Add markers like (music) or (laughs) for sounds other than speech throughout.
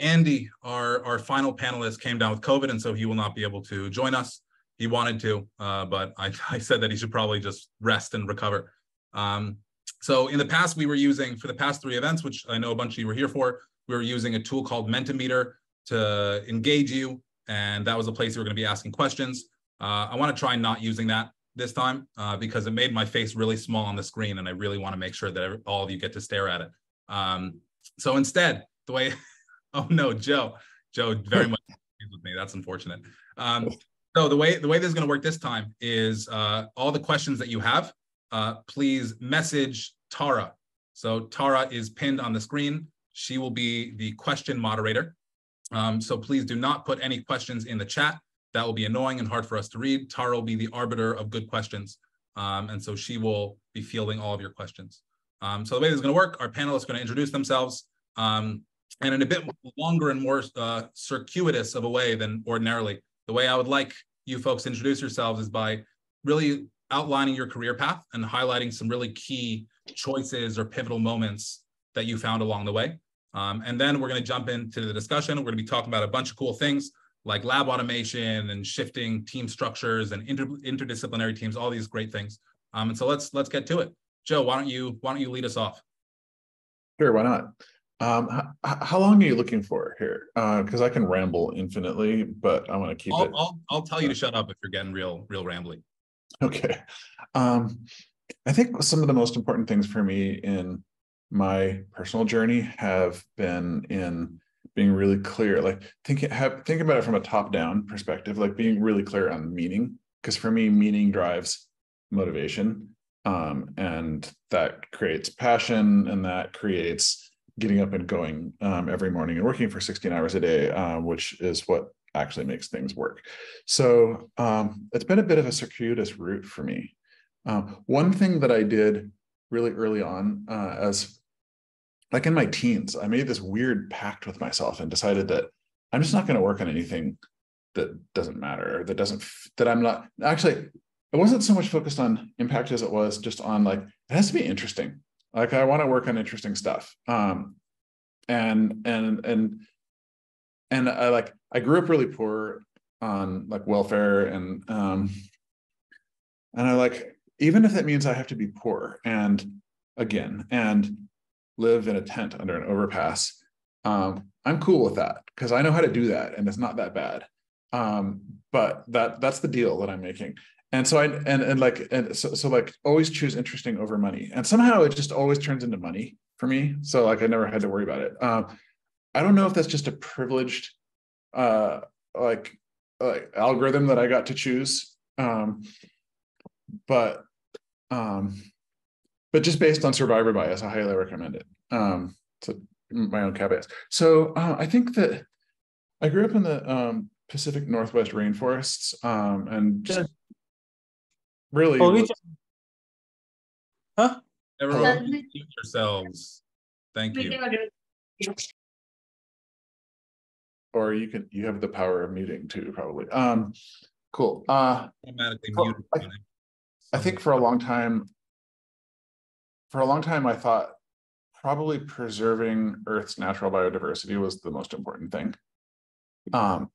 Andy, our, our final panelist, came down with COVID, and so he will not be able to join us. He wanted to, uh, but I, (laughs) I, said that he should probably just rest and recover. Um, so in the past, we were using, for the past three events, which I know a bunch of you were here for, we were using a tool called Mentimeter to engage you, and that was a place we were going to be asking questions. Uh, I want to try not using that this time uh, because it made my face really small on the screen, and I really want to make sure that all of you get to stare at it. Um, so instead, the way (laughs) Oh no, Joe. Joe very much with me. That's unfortunate. Um, so the way the way this is going to work this time is uh, all the questions that you have, uh, please message Tara. So Tara is pinned on the screen. She will be the question moderator. Um, so please do not put any questions in the chat. That will be annoying and hard for us to read. Tara will be the arbiter of good questions. Um, and so she will be fielding all of your questions. Um, so the way this is going to work, our panelists are going to introduce themselves. Um, and in a bit longer and more uh, circuitous of a way than ordinarily. The way I would like you folks to introduce yourselves is by really outlining your career path and highlighting some really key choices or pivotal moments that you found along the way. Um, and then we're going to jump into the discussion. We're going to be talking about a bunch of cool things like lab automation and shifting team structures and inter interdisciplinary teams, all these great things. Um, and so let's let's get to it. Joe, why don't you why don't you lead us off? Sure, why not? Um, how, how, long are you looking for here? Because uh, I can ramble infinitely, but I want to keep I'll, it. I'll, I'll tell you to shut up if you're getting real, real rambly. Okay. Um, I think some of the most important things for me in my personal journey have been in being really clear, like thinking have think about it from a top-down perspective, like being really clear on meaning. Because for me, meaning drives motivation, um, and that creates passion, and that creates getting up and going um, every morning and working for 16 hours a day, uh, which is what actually makes things work. So um, it's been a bit of a circuitous route for me. Um, one thing that I did really early on uh, as like in my teens, I made this weird pact with myself and decided that I'm just not going to work on anything that doesn't matter, that doesn't, that I'm not actually, I wasn't so much focused on impact as it was just on like, it has to be interesting like i want to work on interesting stuff. Um and and and and i like i grew up really poor on like welfare and um and i like even if that means i have to be poor and again and live in a tent under an overpass um i'm cool with that because i know how to do that and it's not that bad. Um but that that's the deal that i'm making and so i and and like and so, so like always choose interesting over money. And somehow it just always turns into money for me. So like i never had to worry about it. Um, i don't know if that's just a privileged uh like like algorithm that i got to choose. Um but um but just based on survivor bias i highly recommend it. Um so my own caveats. So uh, i think that i grew up in the um pacific northwest rainforests um and just really? Oh, was, huh? Everyone mute yourselves. Thank you. or you can you have the power of muting too probably. Um cool. Uh automatically for, I, I think for a long time for a long time i thought probably preserving earth's natural biodiversity was the most important thing. Um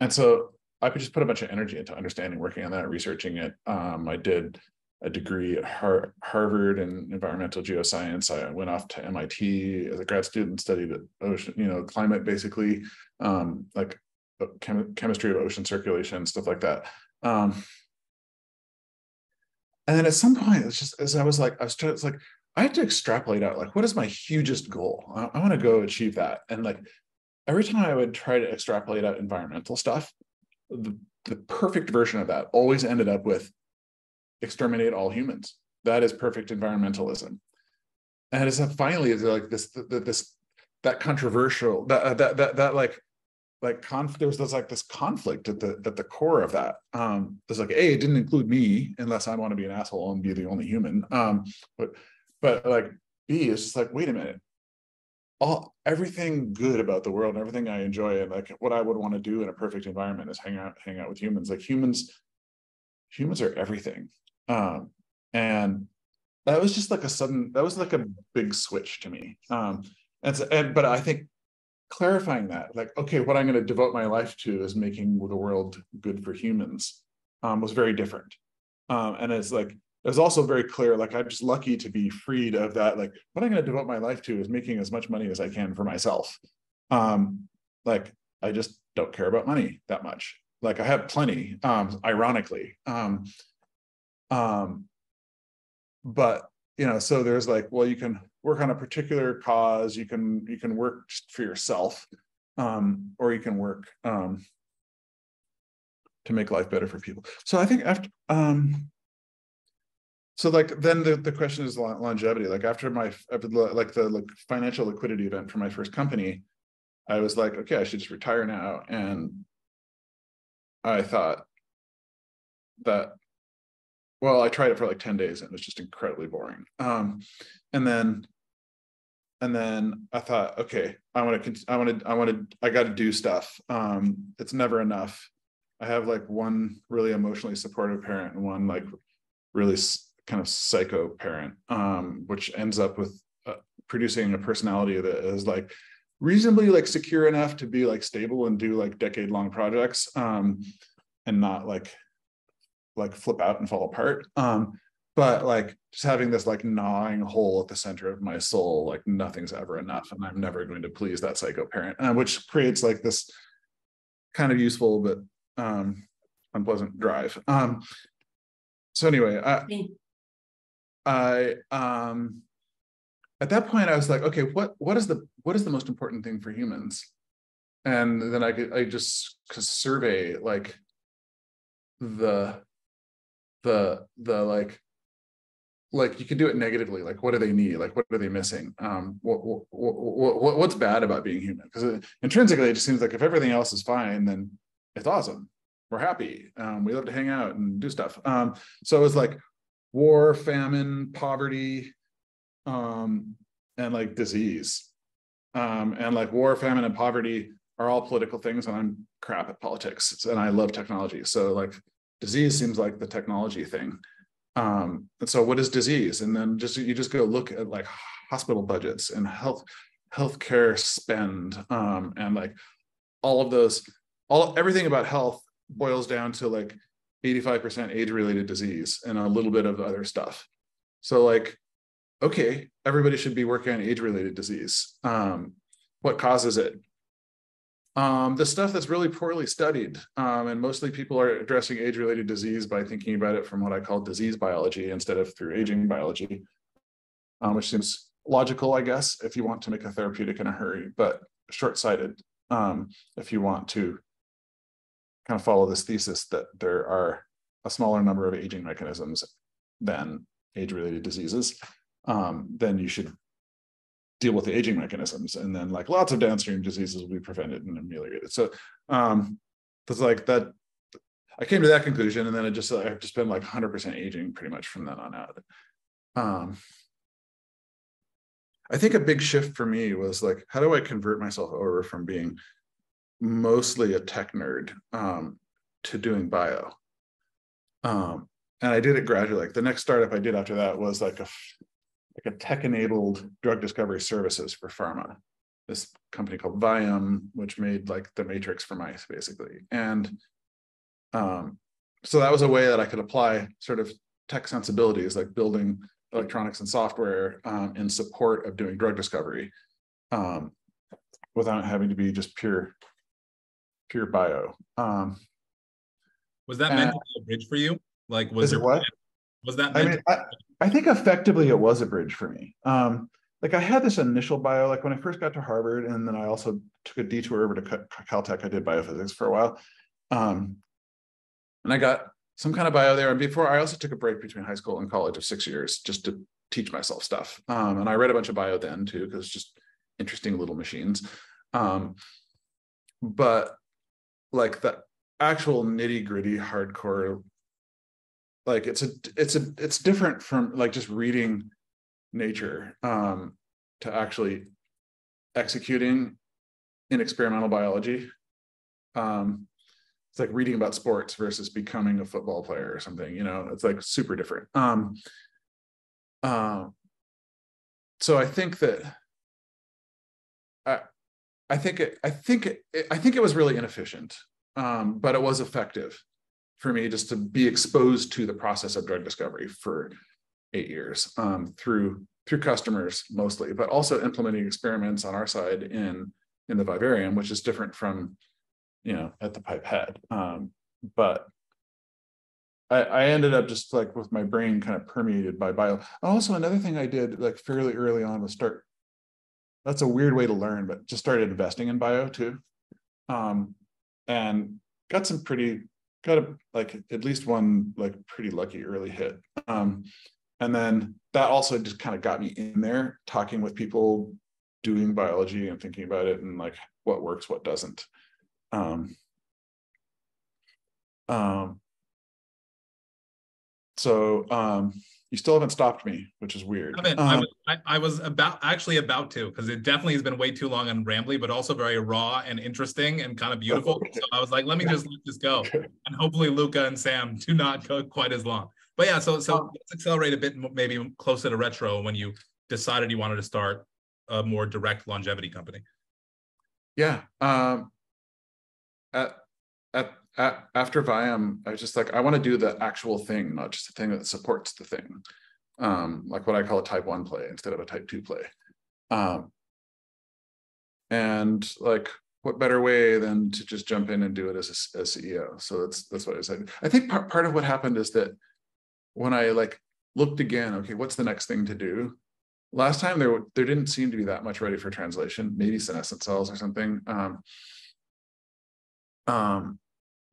and so I could just put a bunch of energy into understanding, working on that, researching it. Um, I did a degree at Har- Harvard in environmental geoscience. I went off to MIT as a grad student, studied ocean, you know, climate basically, um, like uh, chem- chemistry of ocean circulation, stuff like that. Um, and then at some point, it's just as I was like, I was, it's like, I had to extrapolate out, like, what is my hugest goal? I, I want to go achieve that. And like, every time I would try to extrapolate out environmental stuff, the, the perfect version of that always ended up with exterminate all humans. That is perfect environmentalism. And it's finally is like this, this, that controversial, that, that, that, that like, like conf, there was this like this conflict at the at the core of that. Um, it's like, a, it didn't include me unless I want to be an asshole and be the only human. Um, but but like B is just like, wait a minute, all everything good about the world everything I enjoy and like what I would want to do in a perfect environment is hang out, hang out with humans. Like humans, humans are everything. Um, and that was just like a sudden, that was like a big switch to me. Um, and, so, and but I think clarifying that, like, okay, what I'm going to devote my life to is making the world good for humans, um, was very different. Um, and it's like, it was also very clear, like, I'm just lucky to be freed of that. Like, what I'm going to devote my life to is making as much money as I can for myself. Um, like, I just don't care about money that much. Like, I have plenty, um, ironically. Um, um, but you know, so there's like, well, you can work on a particular cause, you can you can work for yourself, um, or you can work um, to make life better for people. So I think after um, so like then the, the question is longevity. Like after my after the, like the like financial liquidity event for my first company, I was like, okay, I should just retire now. And I thought that well, I tried it for like 10 days and it was just incredibly boring. Um, and then, and then I thought, okay, I want to, I want to, I want to, I got to do stuff. Um, it's never enough. I have like one really emotionally supportive parent and one like really kind of psycho parent, um, which ends up with uh, producing a personality that is like reasonably like secure enough to be like stable and do like decade long projects um, and not like like flip out and fall apart. Um, but like just having this like gnawing hole at the center of my soul, like nothing's ever enough, and I'm never going to please that psycho parent, uh, which creates like this kind of useful but um, unpleasant drive. Um, so anyway, I, I um, at that point I was like, okay, what what is the what is the most important thing for humans? And then I could I just survey like the the the like like you can do it negatively like what do they need? Like what are they missing? Um what, what, what what's bad about being human? Because intrinsically it just seems like if everything else is fine then it's awesome. We're happy. Um, we love to hang out and do stuff. Um so it was like war famine poverty um and like disease um and like war famine and poverty are all political things and i'm crap at politics and i love technology so like disease seems like the technology thing. Um, and so what is disease? And then just you just go look at like hospital budgets and health healthcare spend um, and like all of those, all everything about health boils down to like 85% age-related disease and a little bit of other stuff. So like, okay, everybody should be working on age-related disease. Um, what causes it? Um, the stuff that's really poorly studied, um, and mostly people are addressing age-related disease by thinking about it from what I call disease biology instead of through aging biology, um, which seems logical, I guess, if you want to make a therapeutic in a hurry, but short-sighted um, if you want to kind of follow this thesis that there are a smaller number of aging mechanisms than age-related diseases, um, then you should deal with the aging mechanisms. And then like lots of downstream diseases will be prevented and ameliorated. So um it's like that i came to that conclusion and then it just i've just been like 100% aging pretty much from then on out. Um i think a big shift for me was like how do i convert myself over from being mostly a tech nerd um to doing bio um and i did it gradually like the next startup i did after that was like a like a tech-enabled drug discovery services for pharma. This company called Vium, which made like the matrix for mice, basically. And um, so that was a way that I could apply sort of tech sensibilities, like building electronics and software um, in support of doing drug discovery, um, without having to be just pure, pure bio. Um, was that meant to be a bridge for you? Like, was there what? Was that? I mean, I, I think effectively it was a bridge for me. Um, like I had this initial bio, like when I first got to Harvard, and then I also took a detour over to Caltech. I did biophysics for a while, um, and I got some kind of bio there. And before, I also took a break between high school and college of six years just to teach myself stuff. Um, and I read a bunch of bio then too, because just interesting little machines. Um, but like the actual nitty gritty hardcore like it's a it's a it's different from like just reading nature um to actually executing in experimental biology. Um it's like reading about sports versus becoming a football player or something you know? It's like super different. Um uh, so i think that I, think it, I think it, I think it was really inefficient, um, but it was effective for me just to be exposed to the process of drug discovery for eight years um, through through customers mostly, but also implementing experiments on our side in in the vivarium, which is different from you know at the pipette. Um, but I, I ended up just like with my brain kind of permeated by bio. Also, another thing I did like fairly early on was start. That's a weird way to learn, but just started investing in bio too, um, and got some pretty got a, like at least one like pretty lucky early hit. Um, and then that also just kind of got me in there talking with people doing biology and thinking about it and like what works, what doesn't. Um, um, so um, you still haven't stopped me, which is weird. I, um, I, was, I, I, was, about actually about to because it definitely has been way too long and rambly, but also very raw and interesting and kind of beautiful. (laughs) So I was like, let me just let this go, okay. and hopefully Luca and Sam do not go quite as long. But yeah, so so let's accelerate a bit, maybe closer to retro when you decided you wanted to start a more direct longevity company. Yeah. Um, at at after Vium, I was just like, I want to do the actual thing, not just the thing that supports the thing. Um, like what I call a type one play instead of a type two play. Um, and like, what better way than to just jump in and do it as a as CEO? So that's that's what I said. I think part, part of what happened is that when I like looked again, okay, what's the next thing to do? Last time there there didn't seem to be that much ready for translation, maybe senescent cells or something. Um, um,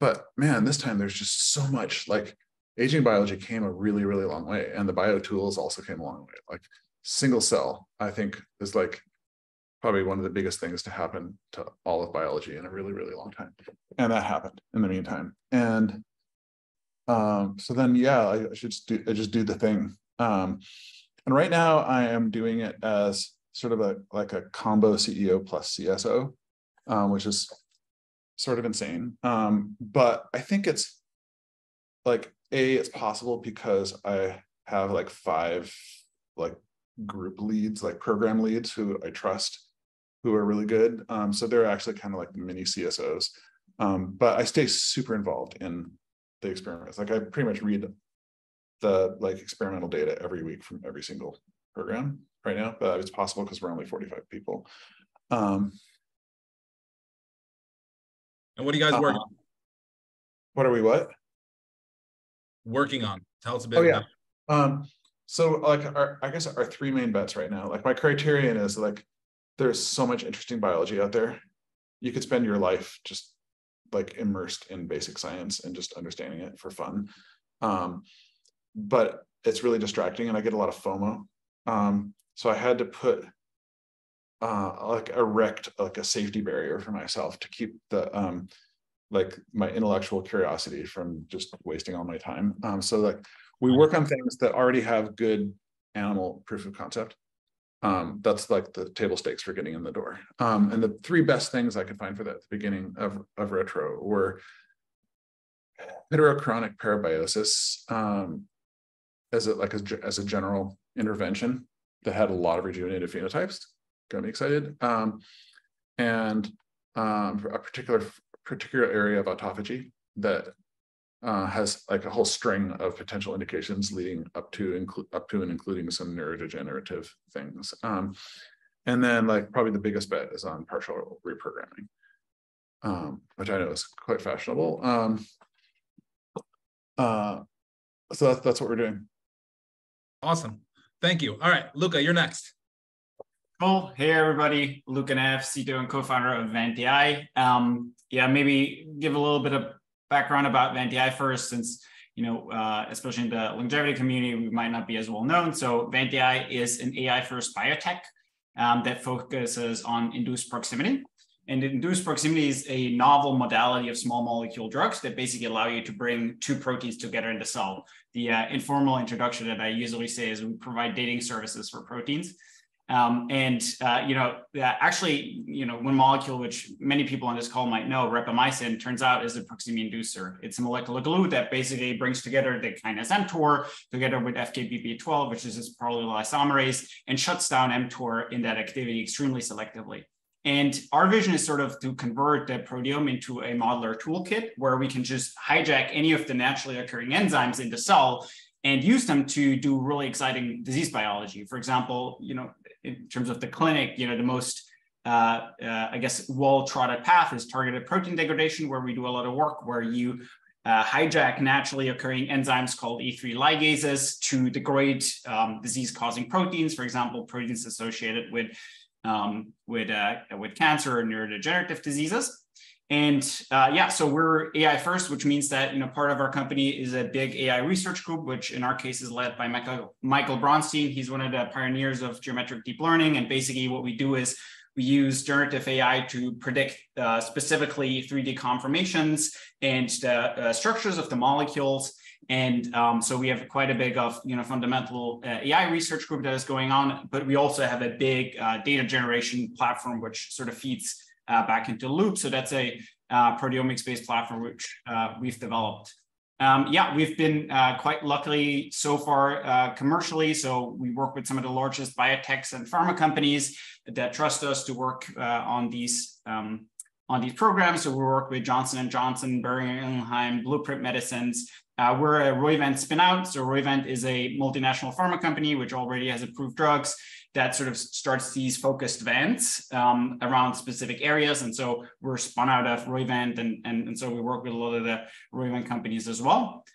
but man, this time there's just so much like aging biology came a really, really long way. And the bio tools also came a long way. Like single cell, I think is like probably one of the biggest things to happen to all of biology in a really, really long time. And that happened in the meantime. And um, so then, yeah, I, I should just do, I just do the thing. Um, and right now I am doing it as sort of a, like a combo CEO plus CSO, um, which is sort of insane. Um, but I think it's like a it's possible because I have like five like group leads, like program leads who I trust, who are really good. Um, so they're actually kind of like mini CSOs. Um, but I stay super involved in the experiments. Like I pretty much read the like experimental data every week from every single program right now. But it's possible because we're only 45 people. Um, and what are you guys working? Uh, what are we? What working on? Tell us a bit. Oh yeah. Um, so like our, I guess our three main bets right now. Like my criterion is like there's so much interesting biology out there. You could spend your life just like immersed in basic science and just understanding it for fun. Um, but it's really distracting and I get a lot of FOMO. Um, so I had to put uh, like erect like a safety barrier for myself to keep the um, like my intellectual curiosity from just wasting all my time. Um, so like we work on things that already have good animal proof of concept. Um, that's like the table stakes for getting in the door. Um, and the three best things I could find for that at the beginning of, of retro were heterochronic parabiosis um, as a like a, as a general intervention that had a lot of rejuvenated phenotypes got me excited. Um, and um, a particular particular area of autophagy that uh, has like a whole string of potential indications leading up to up to and including some neurodegenerative things. Um, and then like probably the biggest bet is on partial reprogramming, um, which I know is quite fashionable. Um, uh, so that's, that's what we're doing. Awesome. Thank you. All right, Luca, you're next. Cool. Hey, everybody. Luca Naef, CTO and co-founder of VantAI. Um, yeah, maybe give a little bit of background about VantAI first, since, you know, uh, especially in the longevity community, we might not be as well known. So VantAI is an AI-first biotech um, that focuses on induced proximity. And induced proximity is a novel modality of small molecule drugs that basically allow you to bring two proteins together in the cell. The uh, informal introduction that I usually say is we provide dating services for proteins. Um, and uh, you know, actually, you know, one molecule which many people on this call might know, rapamycin, turns out is a proximity inducer. It's a molecular glue that basically brings together the kinase mTOR together with FKBP12, which is this prolyl isomerase, and shuts down mTOR in that activity extremely selectively. And our vision is sort of to convert the proteome into a modular toolkit where we can just hijack any of the naturally occurring enzymes in the cell and use them to do really exciting disease biology. For example, you know, in terms of the clinic, you know, the most uh, uh, I guess, well-trodden path is targeted protein degradation, where we do a lot of work where you uh, hijack naturally occurring enzymes called E3 ligases to degrade um, disease-causing proteins, for example, proteins associated with um, with uh, with cancer or neurodegenerative diseases. And uh, yeah, so we're AI first, which means that you know part of our company is a big AI research group, which in our case is led by Michael Michael Bronstein. He's one of the pioneers of geometric deep learning, and basically what we do is we use generative AI to predict uh, specifically 3D conformations and the uh, structures of the molecules. And um, so we have quite a big of you know fundamental uh, AI research group that is going on, but we also have a big uh, data generation platform which sort of feeds uh, back into Loop. So that's a uh, proteomics-based platform which we've developed. Um, yeah, we've been uh, quite luckily so far uh, commercially. So we work with some of the largest biotechs and pharma companies that trust us to work uh, on these um, on these programs. So we work with Johnson and Johnson, Boehringer Blueprint Medicines. Uh, we're a Roivant spinout. So Roivant is a multinational pharma company which already has approved drugs that sort of starts these focused events um, around specific areas. And so we're spun out of Roivant, and, and, and so we work with a lot of the Roivant companies as well.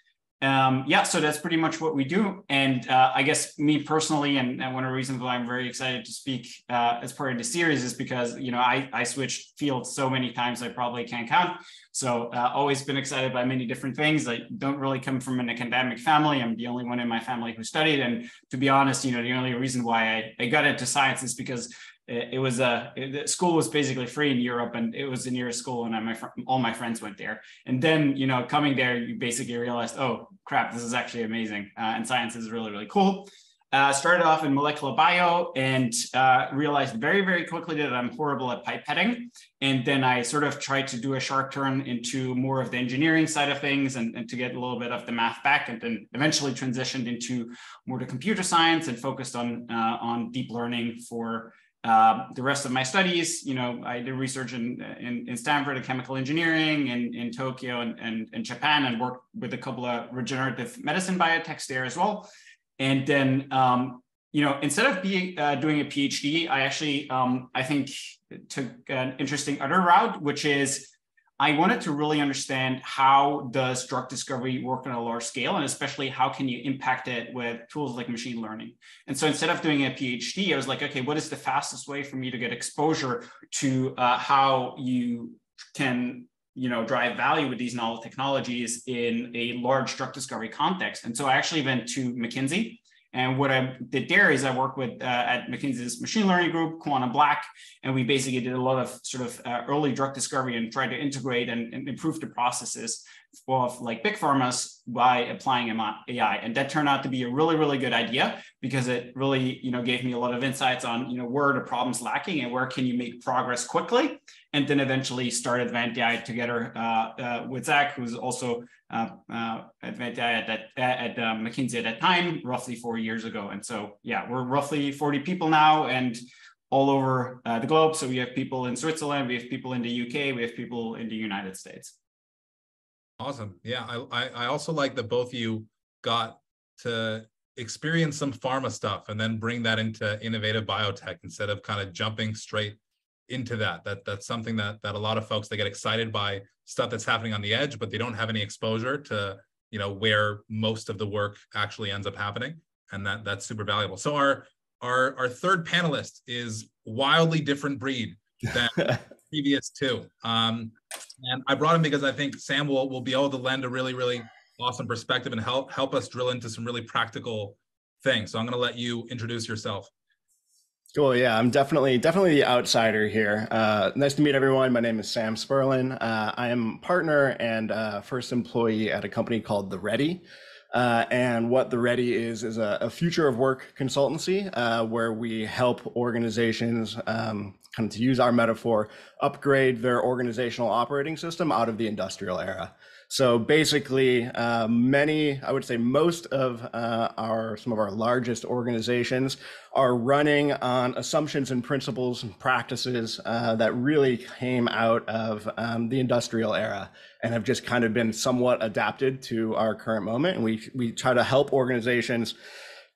Um, yeah, so that's pretty much what we do. And uh, I guess me personally, and, and, one of the reasons why I'm very excited to speak uh, as part of the series is because, you know, I, I switched fields so many times I probably can't count. So uh, always been excited by many different things. I don't really come from an academic family. I'm the only one in my family who studied. And to be honest, you know, the only reason why I, I got into science is because it, was a it, school was basically free in Europe, and it was the nearest school, and I, my all my friends went there. And then you know, coming there, you basically realized, oh crap, this is actually amazing, uh, and science is really really cool. Uh, started off in molecular bio and uh, realized very, very quickly that I'm horrible at pipetting. And then I sort of tried to do a sharp turn into more of the engineering side of things and, and to get a little bit of the math back and then eventually transitioned into more to computer science and focused on, uh, on deep learning for uh, the rest of my studies, you know, I did research in, in, in Stanford, in chemical engineering, in, in Tokyo and, and, and Japan, and worked with a couple of regenerative medicine biotechs there as well. And then, um, you know, instead of being uh, doing a PhD, I actually, um, I think, took an interesting other route, which is I wanted to really understand how does drug discovery work on a large scale, and especially how can you impact it with tools like machine learning. And so instead of doing a PhD, I was like, okay, what is the fastest way for me to get exposure to uh, how you can you know drive value with these novel technologies in a large drug discovery context and so i actually went to mckinsey and what I did there is I worked with uh, at McKinsey's machine learning group, Quantum Black, and we basically did a lot of sort of uh, early drug discovery and tried to integrate and, and, improve the processes of like big pharmas by applying AI. And that turned out to be a really, really good idea because it really, you know, gave me a lot of insights on, you know, where the problems lacking and where can you make progress quickly. And then eventually started VantAI together uh, uh, with Zach, who's also uh, uh, at at, that, at uh, McKinsey at that time, roughly four years ago. And so, yeah, we're roughly 40 people now and all over uh, the globe. So we have people in Switzerland, we have people in the UK, we have people in the United States. Awesome. Yeah, I, I also like that both of you got to experience some pharma stuff and then bring that into innovative biotech instead of kind of jumping straight into that. That that's something that that a lot of folks they get excited by stuff that's happening on the edge, but they don't have any exposure to you know where most of the work actually ends up happening, and that that's super valuable. So our our our third panelist is wildly different breed than (laughs) previous two, um, and I brought him because I think Sam will will be able to lend a really really awesome perspective and help help us drill into some really practical things. So I'm going to let you introduce yourself. Cool. Yeah, I'm definitely definitely the outsider here. Uh, nice to meet everyone. My name is Sam Spurlin. Uh, I am partner and uh, first employee at a company called The Ready. Uh, and what The Ready is is a, a future of work consultancy uh, where we help organizations, um, kind of to use our metaphor, upgrade their organizational operating system out of the industrial era. So basically, uh, many, I would say most of uh, our, some of our largest organizations are running on assumptions and principles and practices uh, that really came out of um, the industrial era and have just kind of been somewhat adapted to our current moment. And we, we try to help organizations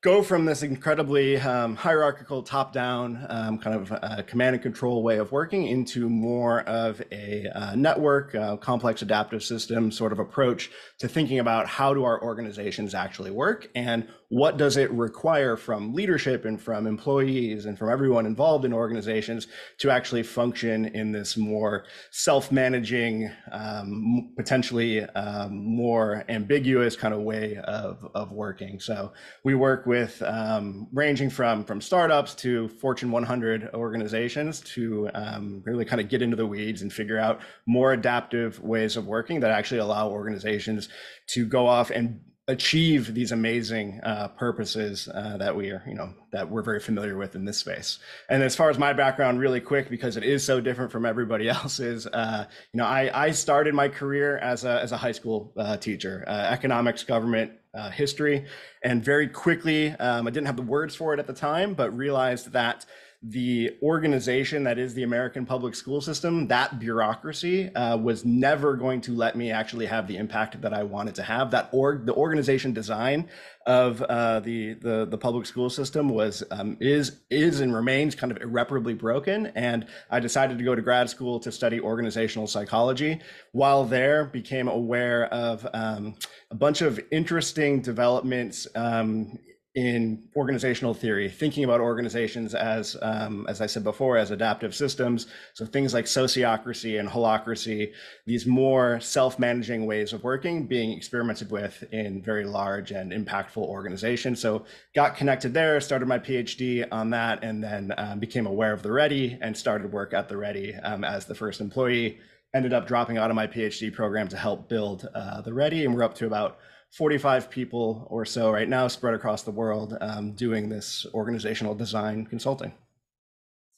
go from this incredibly um, hierarchical top-down um, kind of uh, command and control way of working into more of a uh, network uh, complex adaptive system sort of approach to thinking about how do our organizations actually work and what does it require from leadership and from employees and from everyone involved in organizations to actually function in this more self-managing, um, potentially um, more ambiguous kind of way of, of working. So we work with um, ranging from, from startups to Fortune 100 organizations to um, really kind of get into the weeds and figure out more adaptive ways of working that actually allow organizations to go off and achieve these amazing uh, purposes uh, that we are, you know, that we're very familiar with in this space. And as far as my background, really quick, because it is so different from everybody (laughs) else's, uh, you know, I, I started my career as a, as a high school uh, teacher, uh, economics, government, uh, history, and very quickly, um, I didn't have the words for it at the time, but realized that the organization that is the American public school system, that bureaucracy uh, was never going to let me actually have the impact that I wanted to have. That org, the organization design of uh, the, the the public school system was um, is is and remains kind of irreparably broken. And I decided to go to grad school to study organizational psychology. While there, became aware of um, a bunch of interesting developments um, in organizational theory, thinking about organizations as, um, as I said before, as adaptive systems. So things like sociocracy and holacracy, these more self-managing ways of working being experimented with in very large and impactful organizations. So got connected there, started my PhD on that, and then um, became aware of the Ready and started work at the Ready um, as the first employee. Ended up dropping out of my PhD program to help build uh, the Ready, and we're up to about 45 people or so right now spread across the world um, doing this organizational design consulting.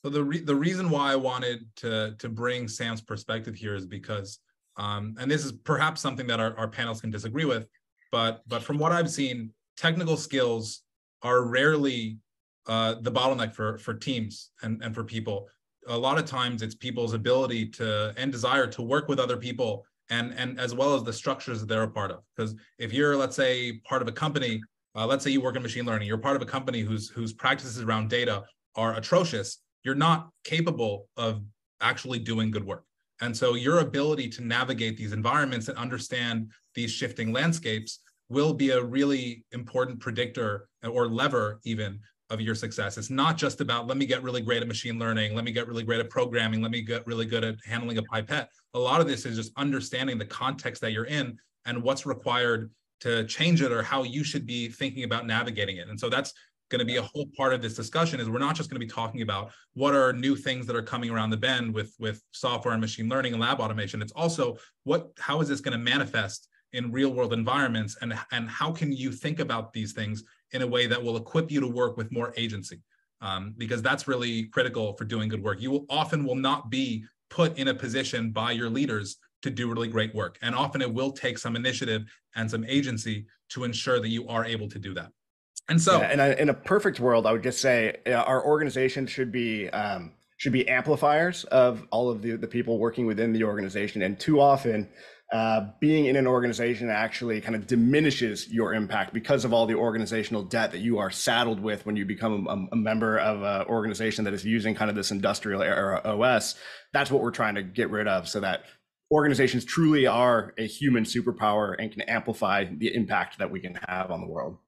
So the re- the reason why I wanted to to bring Sam's perspective here is because, um, and this is perhaps something that our, our panels can disagree with, but but from what I've seen, technical skills are rarely uh, the bottleneck for for teams and and for people. A lot of times, it's people's ability to and desire to work with other people and and as well as the structures that they're a part of. Because if you're, let's say, part of a company, uh, let's say you work in machine learning, you're part of a company whose whose practices around data are atrocious. You're not capable of actually doing good work. And so your ability to navigate these environments and understand these shifting landscapes will be a really important predictor or lever even of your success. It's not just about let me get really great at machine learning, let me get really great at programming, let me get really good at handling a pipette. A lot of this is just understanding the context that you're in and what's required to change it or how you should be thinking about navigating it. And so that's going to be a whole part of this discussion is we're not just going to be talking about what are new things that are coming around the bend with with software and machine learning and lab automation it's also what how is this going to manifest in real world environments and and how can you think about these things in a way that will equip you to work with more agency um, because that's really critical for doing good work. You will often will not be put in a position by your leaders to do really great work. And often it will take some initiative and some agency to ensure that you are able to do that. And so, yeah, and I, in a perfect world, I would just say our organization should be um, should be amplifiers of all of the, the people working within the organization. And too often, uh, being in an organization actually kind of diminishes your impact because of all the organizational debt that you are saddled with when you become a, a member of an organization that is using kind of this industrial era OS. That's what we're trying to get rid of so that organizations truly are a human superpower and can amplify the impact that we can have on the world.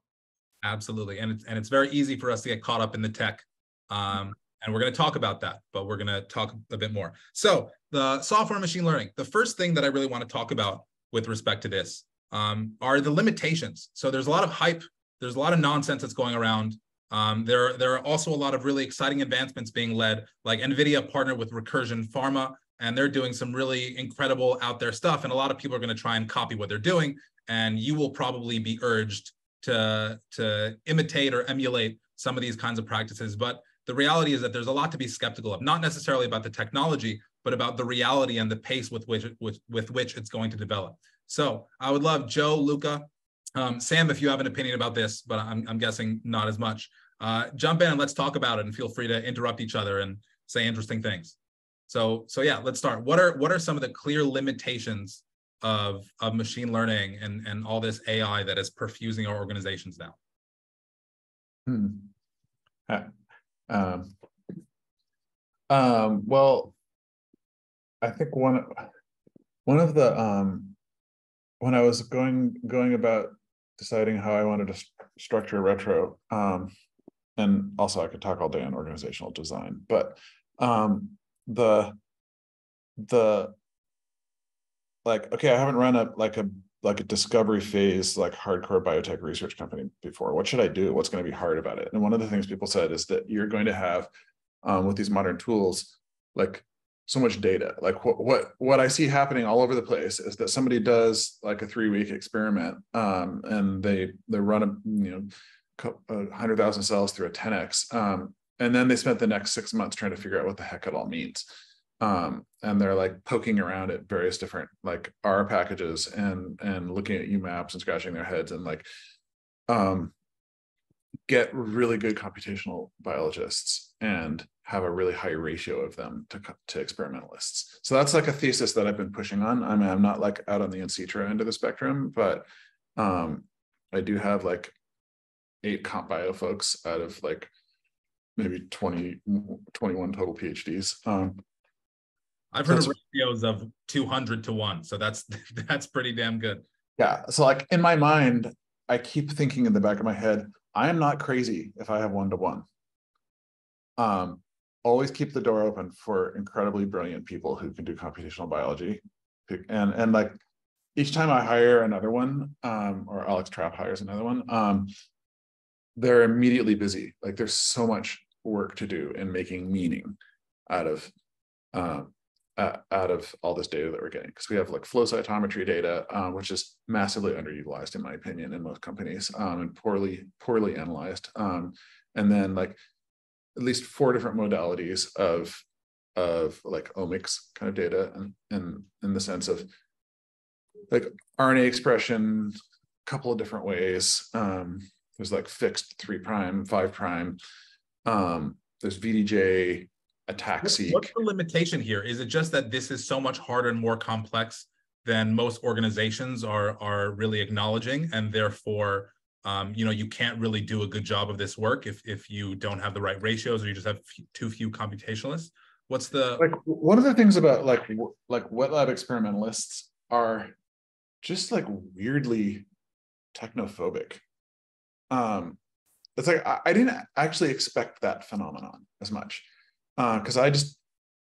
Absolutely. And it's, and it's very easy for us to get caught up in the tech. Um, and we're going to talk about that, but we're going to talk a bit more. So the software machine learning, the first thing that I really want to talk about with respect to this um, are the limitations. So there's a lot of hype, there's a lot of nonsense that's going around. Um, there, there are also a lot of really exciting advancements being led, like NVIDIA partnered with Recursion Pharma, and they're doing some really incredible out there stuff. And a lot of people are going to try and copy what they're doing. And you will probably be urged to, to imitate or emulate some of these kinds of practices. But the reality is that there's a lot to be skeptical of, not necessarily about the technology, but about the reality and the pace with which, with, with which it's going to develop. So I would love Joe, Luca, um, Sam, if you have an opinion about this, but I'm, I'm guessing not as much. Uh, jump in and let's talk about it, and feel free to interrupt each other and say interesting things. So, so yeah, let's start. What are what are some of the clear limitations of of machine learning and and all this AI that is perfusing our organizations now? Hmm. Uh, um, um, well, I think one one of the um, when I was going going about deciding how I wanted to st structure retro, um, and also I could talk all day on organizational design, but um, the the like okay, I haven't run a like a like a discovery phase like hardcore biotech research company before. What should I do? What's going to be hard about it? And one of the things people said is that you're going to have um, with these modern tools like so much data. Like what what what I see happening all over the place is that somebody does like a three week experiment, um, and they they run a you know hundred thousand cells through a 10x, um, and then they spent the next six months trying to figure out what the heck it all means. Um, and they're like poking around at various different like R packages and and looking at UMaps and scratching their heads and like um, get really good computational biologists and have a really high ratio of them to, to experimentalists. So that's like a thesis that I've been pushing on. I mean, I'm not like out on the in silico end of the spectrum, but um, I do have like eight comp bio folks out of like maybe 20, 21 total PhDs. Um, I've heard of ratios of 200 to one. So that's, (laughs) that's pretty damn good. Yeah. So like in my mind, I keep thinking in the back of my head, I am not crazy if I have one to one. Um, always keep the door open for incredibly brilliant people who can do computational biology. And and like each time I hire another one, um, or Alex Trapp hires another one, um, they're immediately busy. Like there's so much work to do in making meaning out of um, uh, out of all this data that we're getting because we have like flow cytometry data, uh, which is massively underutilized in my opinion in most companies um, and poorly poorly analyzed. Um, and then like at least four different modalities of of like omics kind of data and in, in the sense of like RNA expression, a couple of different ways. Um, there's like fixed three prime, five prime. Um, there's VDJ, ATAC-seq. What's the limitation here? Is it just that this is so much harder and more complex than most organizations are are really acknowledging, and therefore, um, you know, you can't really do a good job of this work if if you don't have the right ratios or you just have too few computationalists. What's the like? One of the things about like like wet lab experimentalists are just like weirdly technophobic. Um, it's like I, I didn't actually expect that phenomenon as much because uh, I just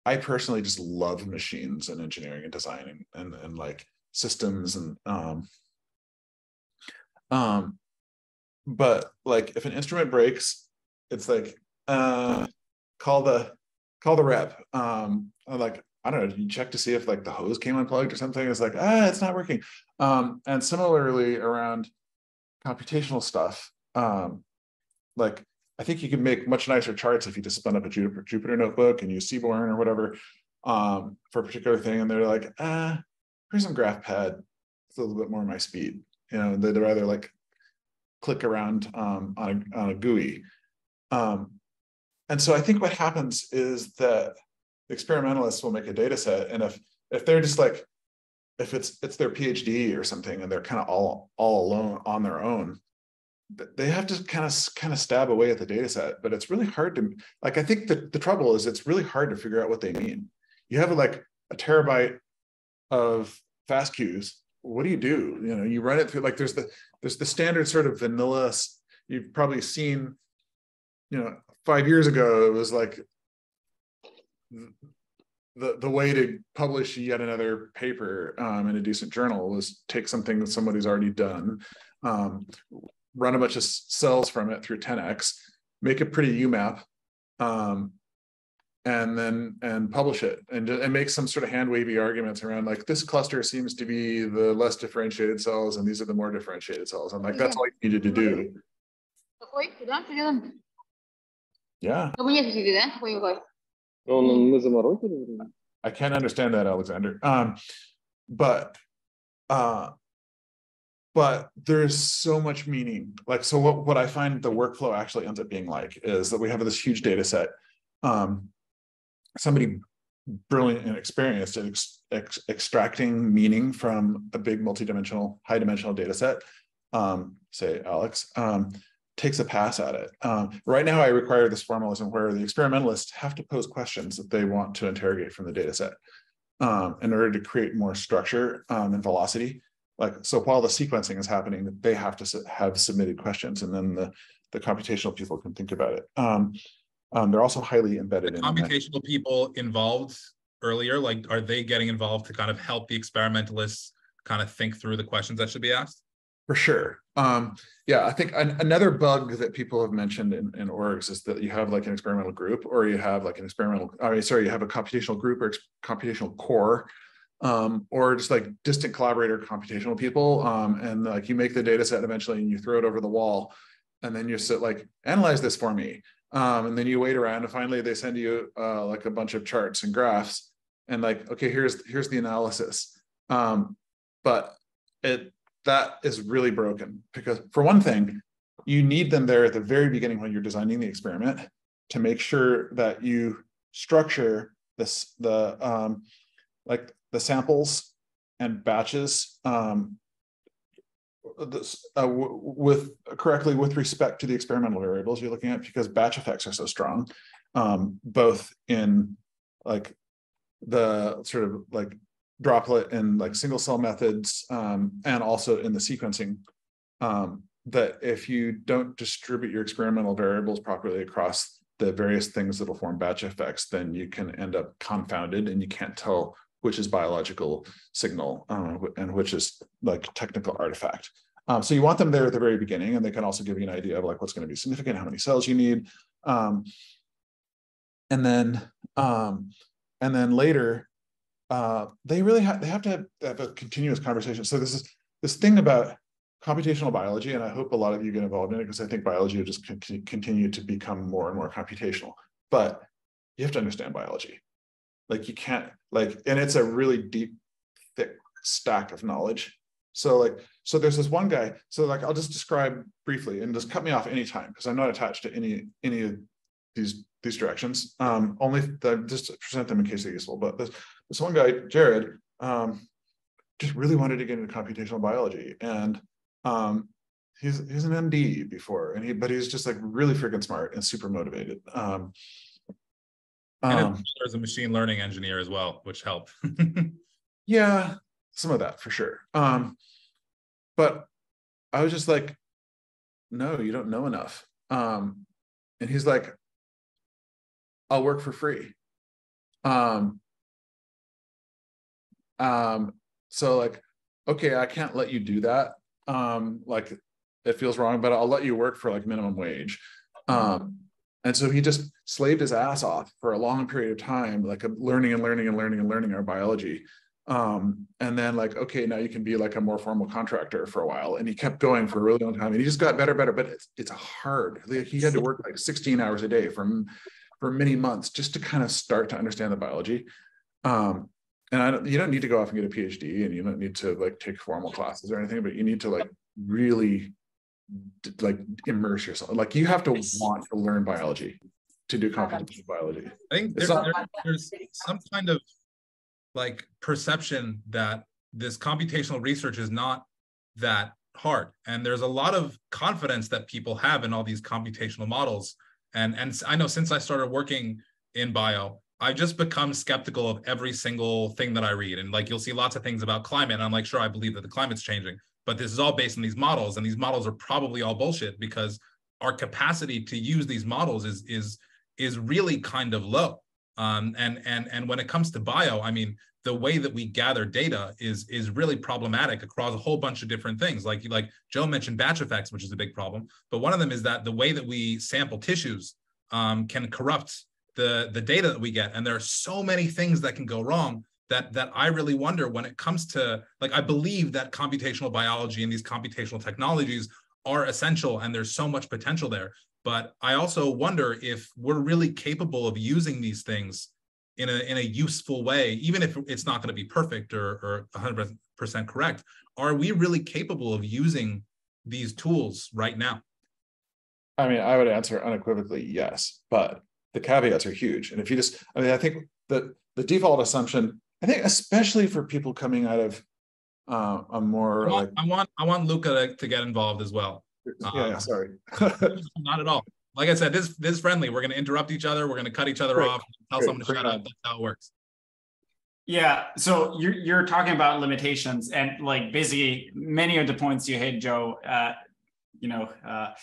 I personally just love machines and engineering and designing and and like systems and um um but like if an instrument breaks it's like uh call the call the rep um like I don't know, you check to see if like the hose came unplugged or something. It's like, ah, it's not working. Um, and similarly around computational stuff, um, like I think you can make much nicer charts if you just spun up a Jupyter, notebook and use Seaborn or whatever um, for a particular thing. And they're like, ah, here's some GraphPad. It's a little bit more my speed. You know, they'd rather like click around um, on, a, on a GUI. Um, and so I think what happens is that experimentalists will make a data set. And if if they're just like, if it's it's their PhD or something and they're kind of all all alone on their own, they have to kind of kind of stab away at the data set but it's really hard to like i think the, the trouble is it's really hard to figure out what they mean. You have like a terabyte of FASTQs what do you do? You know you run it through like there's the there's the standard sort of vanilla you've probably seen you know five years ago it was like the, the way to publish yet another paper um, in a decent journal was take something that somebody's already done. Um, run a bunch of cells from it through 10x, make a pretty UMAP, um, and then and publish it and, and make some sort of hand wavy arguments around like this cluster seems to be the less differentiated cells and these are the more differentiated cells. I'm like, that's all you needed to do. Yeah. I can't understand that, Alexander. Um, but uh, but there's so much meaning. Like, so what, what I find the workflow actually ends up being like is that we have this huge data set. Um, somebody brilliant and experienced at ex, ex, extracting meaning from a big multidimensional, high dimensional data set, um, say Alex, um, takes a pass at it. Um, right now, I require this formalism where the experimentalists have to pose questions that they want to interrogate from the data set um, in order to create more structure um, and velocity. Like, so while the sequencing is happening, they have to have submitted questions and then the, the computational people can think about it. Um, um, they're also highly embedded the in computational people involved earlier, like, are they getting involved to kind of help the experimentalists kind of think through the questions that should be asked? For sure. Um, yeah, I think an, another bug that people have mentioned in, in orgs is that you have like an experimental group or you have like an experimental, I mean, sorry, you have a computational group or computational core um, or just like distant collaborator computational people. Um, and like you make the data set eventually and you throw it over the wall and then you sit like, analyze this for me. Um, and then you wait around and finally they send you uh, like a bunch of charts and graphs and like, okay, here's, here's the analysis. Um, but it, that is really broken because for one thing, you need them there at the very beginning when you're designing the experiment to make sure that you structure this the um, like the samples and batches um, this, uh, with correctly with respect to the experimental variables you're looking at because batch effects are so strong um, both in like the sort of like droplet and like single cell methods um, and also in the sequencing um, that if you don't distribute your experimental variables properly across the various things that will form batch effects, then you can end up confounded and you can't tell which is biological signal uh, and which is like technical artifact. Um, so you want them there at the very beginning, and they can also give you an idea of like what's going to be significant, how many cells you need, um, and then um, and then later uh, they really have they have to have, have a continuous conversation. So this is this thing about computational biology, and I hope a lot of you get involved in it because I think biology will just continue to become more and more computational. But you have to understand biology. Like you can't like, and it's a really deep, thick stack of knowledge. So like, so there's this one guy. So like, I'll just describe briefly and just cut me off anytime because I'm not attached to any any of these these directions. Um, only the, just present them in case they're useful. But this this one guy, Jared, um, just really wanted to get into computational biology, and um, he's he's an MD before, and he but he's just like really freaking smart and super motivated. Um, um, there's a machine learning engineer as well, which helped. (laughs) yeah, some of that for sure. Um, but I was just like, no, you don't know enough. Um, and he's like, I'll work for free. Um, um, so like, okay, I can't let you do that. Um, like it feels wrong, but I'll let you work for like minimum wage. Um, and so he just slaved his ass off for a long period of time, like learning and learning and learning and learning our biology. Um, and then like, okay, now you can be like a more formal contractor for a while. And he kept going for a really long time and he just got better, better, but it's, it's hard. He had to work like 16 hours a day from, for many months just to kind of start to understand the biology. Um, and I don't, you don't need to go off and get a PhD and you don't need to like take formal classes or anything, but you need to like really like immerse yourself. Like you have to want to learn biology to do computational biology. I think there's, not, there, there's some kind of like perception that this computational research is not that hard. And there's a lot of confidence that people have in all these computational models. And, and I know since I started working in bio, I've just become skeptical of every single thing that I read. And like you'll see lots of things about climate. And I'm like, sure, I believe that the climate's changing, but this is all based on these models. And these models are probably all bullshit because our capacity to use these models is is is really kind of low. Um, and and and when it comes to bio, I mean, the way that we gather data is is really problematic across a whole bunch of different things. Like like Joe mentioned batch effects, which is a big problem. But one of them is that the way that we sample tissues um, can corrupt the the data that we get and there are so many things that can go wrong that that I really wonder when it comes to like I believe that computational biology and these computational technologies are essential and there's so much potential there but I also wonder if we're really capable of using these things in a in a useful way even if it's not going to be perfect or or 100% 100% correct. Are we really capable of using these tools right now? I mean, I would answer unequivocally yes, but the caveats are huge. And if you just, I mean, I think the the default assumption, I think, especially for people coming out of uh, a more I want, like, I want, I want Luca to, to get involved as well. yeah, yeah, um, sorry. (laughs) Not at all. Like I said, this this is friendly. We're going to interrupt each other. We're going to cut each other Great. off. Tell Great. someone to shut it up. That's how it works. Yeah, so you're you're talking about limitations and like basically many of the points you hit, Joe. Uh, you know, uh,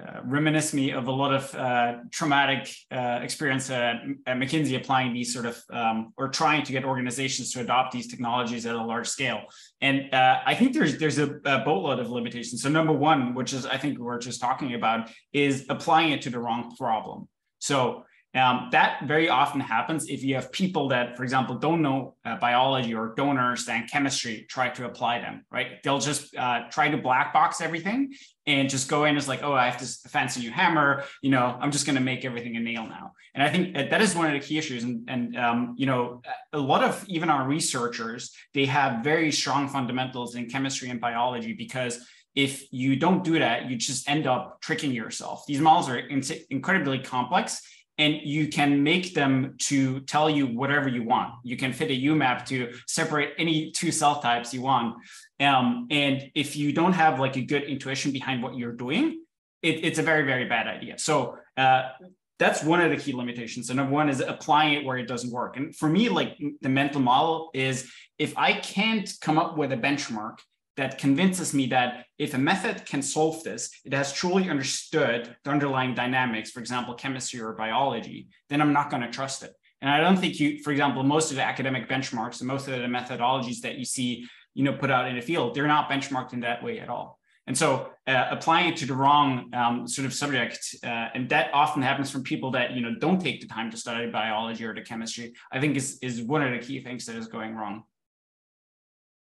uh, reminisce me of a lot of uh, traumatic uh, experience at, at McKinsey applying these sort of um, or trying to get organizations to adopt these technologies at a large scale. And uh, I think there's there's a, a boatload of limitations. So number one, which is I think we're just talking about, is applying it to the wrong problem. So um, that very often happens if you have people that, for example, don't know uh, biology or don't understand chemistry, try to apply them, right? They'll just uh, try to black box everything and just go in as like, oh, I have this fancy new hammer, you know, I'm just going to make everything a nail now. And I think that, is one of the key issues. And, and um, you know, a lot of even our researchers, they have very strong fundamentals in chemistry and biology because if you don't do that, you just end up tricking yourself. These models are in- incredibly complex and you can make them to tell you whatever you want. You can fit a UMAP to separate any two cell types you want. Um, and if you don't have like a good intuition behind what you're doing, it, it's a very, very bad idea. So uh, that's one of the key limitations. So number one is applying it where it doesn't work. And for me, like the mental model is if I can't come up with a benchmark that convinces me that if a method can solve this, it has truly understood the underlying dynamics, for example, chemistry or biology, then I'm not going to trust it. And I don't think you, for example, most of the academic benchmarks and most of the methodologies that you see, you know, put out in the field, they're not benchmarked in that way at all. And so uh, applying it to the wrong um, sort of subject, uh, and that often happens from people that, you know, don't take the time to study biology or the chemistry, I think is, is one of the key things that is going wrong.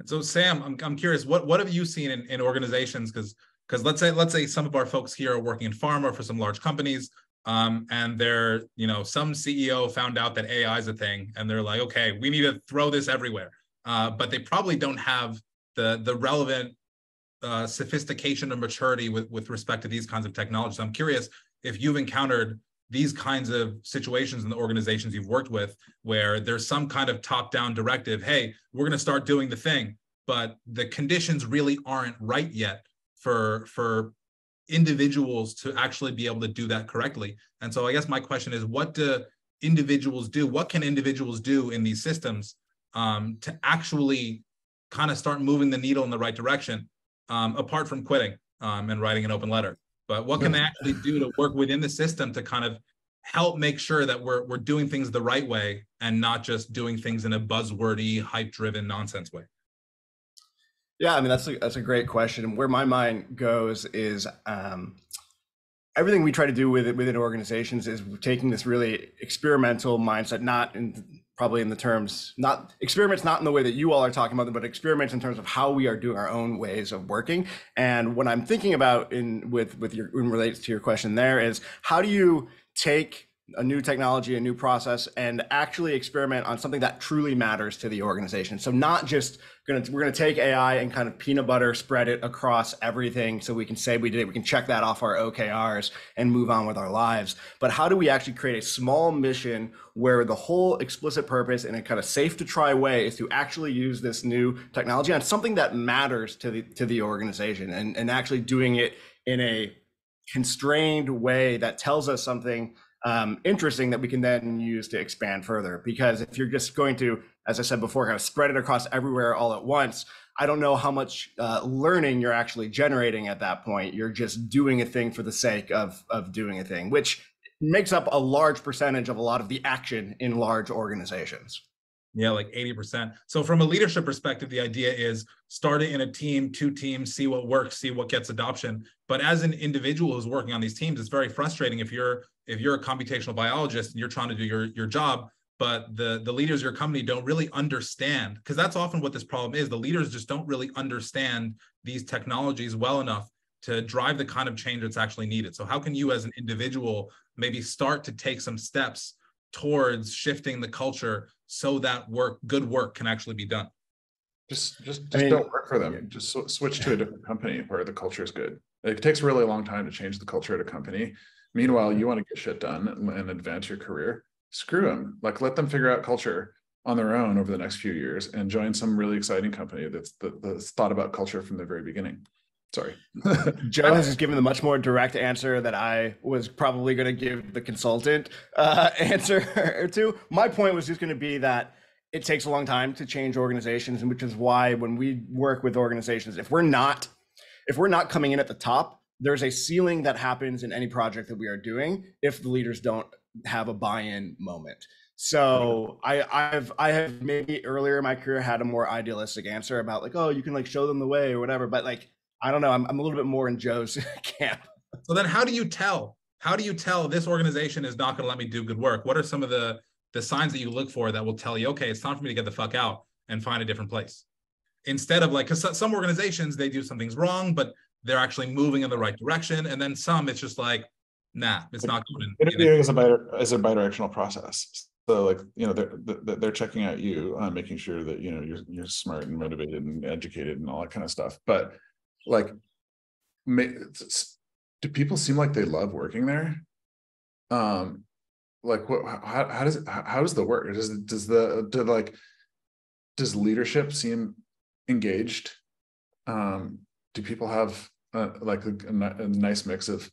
So Sam, I'm, I'm curious, what, what have you seen in, in organizations? Because because let's say let's say some of our folks here are working in pharma for some large companies, um, and they're you know some CEO found out that AI is a thing, and they're like, okay, we need to throw this everywhere, uh, but they probably don't have the the relevant uh, sophistication or maturity with with respect to these kinds of technologies. I'm curious if you've encountered these kinds of situations in the organizations you've worked with where there's some kind of top-down directive hey we're going to start doing the thing but the conditions really aren't right yet for for individuals to actually be able to do that correctly. And so i guess my question is what do individuals do? What can individuals do in these systems um, to actually kind of start moving the needle in the right direction um, apart from quitting um, and writing an open letter but what can they actually do to work within the system to kind of help make sure that we're we're doing things the right way and not just doing things in a buzzwordy, hype-driven nonsense way? Yeah, I mean that's a that's a great question. Where my mind goes is um, everything we try to do with within organizations is taking this really experimental mindset, not in probably in the terms not experiments not in the way that you all are talking about them but experiments in terms of how we are doing our own ways of working. And what i'm thinking about in with with your in relates to your question there is how do you take a new technology, a new process, and actually experiment on something that truly matters to the organization. So not just gonna we're gonna take AI and kind of peanut butter spread it across everything so we can say we did it, we can check that off our OKRs and move on with our lives. But how do we actually create a small mission where the whole explicit purpose in a kind of safe to try way is to actually use this new technology on something that matters to the to the organization and, and actually doing it in a constrained way that tells us something um, interesting that we can then use to expand further. Because if you're just going to, as I said before, kind of spread it across everywhere all at once, I don't know how much uh, learning you're actually generating at that point. You're just doing a thing for the sake of of doing a thing, which makes up a large percentage of a lot of the action in large organizations. Yeah, like 80%. So from a leadership perspective, the idea is start it in a team, two teams, see what works, see what gets adoption. But as an individual who's working on these teams, it's very frustrating if you're if you're a computational biologist and you're trying to do your your job, but the the leaders of your company don't really understand because that's often what this problem is. The leaders just don't really understand these technologies well enough to drive the kind of change that's actually needed. So how can you as an individual maybe start to take some steps towards shifting the culture so that work good work can actually be done Just just just I mean, don't work for them. Just sw- switch to a different company where the culture is good. It takes a really long time to change the culture at a company. Meanwhile, you want to get shit done and, and advance your career. Screw them. Like let them figure out culture on their own over the next few years and join some really exciting company that's that, that's thought about culture from the very beginning. Sorry. (laughs) Joe has just given the much more direct answer that I was probably going to give the consultant uh, (laughs) answer (laughs) two. My point was just going to be that it takes a long time to change organizations, and which is why when we work with organizations, if we're not if we're not coming in at the top, there's a ceiling that happens in any project that we are doing if the leaders don't have a buy-in moment. So I, I've I have maybe earlier in my career had a more idealistic answer about like, oh, you can like show them the way or whatever. But like, I don't know, I'm, I'm a little bit more in Joe's (laughs) camp. So then how do you tell? How do you tell this organization is not going to let me do good work? What are some of the the signs that you look for that will tell you, okay, it's time for me to get the fuck out and find a different place? Instead of like, because some organizations they do some things wrong, but they're actually moving in the right direction, and then some it's just like, nah, it's not good. Interviewing is a bi is a bidirectional process so like you know they're they're checking out you uh, making sure that you know you're you're smart and motivated and educated and all that kind of stuff but like do people seem like they love working there um like what how, how does it how does the work does does the do like does leadership seem engaged um do people have uh, like a, a nice mix of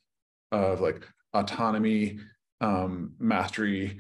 of like autonomy um mastery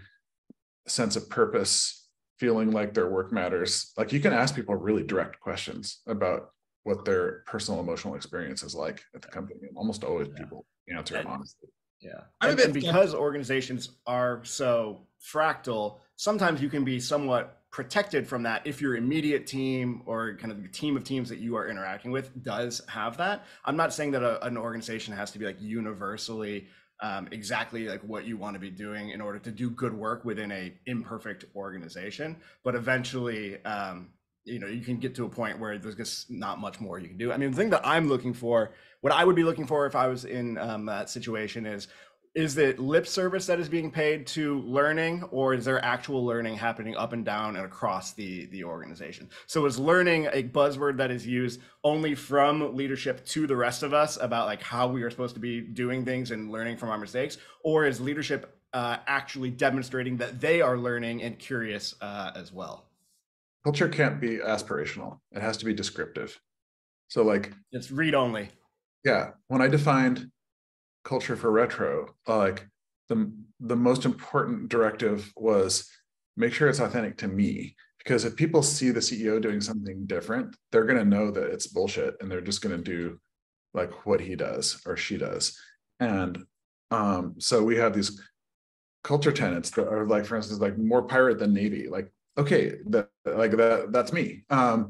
sense of purpose, feeling like their work matters. Like you can ask people really direct questions about what their personal emotional experience is like at the company. And almost always yeah. people answer and, honestly. Yeah. And, and because organizations are so fractal, sometimes you can be somewhat protected from that if your immediate team or kind of the team of teams that you are interacting with does have that. I'm not saying that a, an organization has to be like universally um, exactly like what you want to be doing in order to do good work within a imperfect organization but eventually um, you know you can get to a point where there's just not much more you can do. I mean the thing that i'm looking for what i would be looking for if i was in um, that situation is is it lip service that is being paid to learning or is there actual learning happening up and down and across the the organization? So is learning a buzzword that is used only from leadership to the rest of us about like how we are supposed to be doing things and learning from our mistakes? Or is leadership uh, actually demonstrating that they are learning and curious uh, as well culture can't be aspirational. It has to be descriptive. So like it's read only. yeah when i defined culture for retro like the the most important directive was make sure it's authentic to me. Because if people see the ceo doing something different they're going to know that it's bullshit and they're just going to do like what he does or she does. And um so we have these culture tenets that are like for instance like more pirate than navy. Like okay that like that that's me um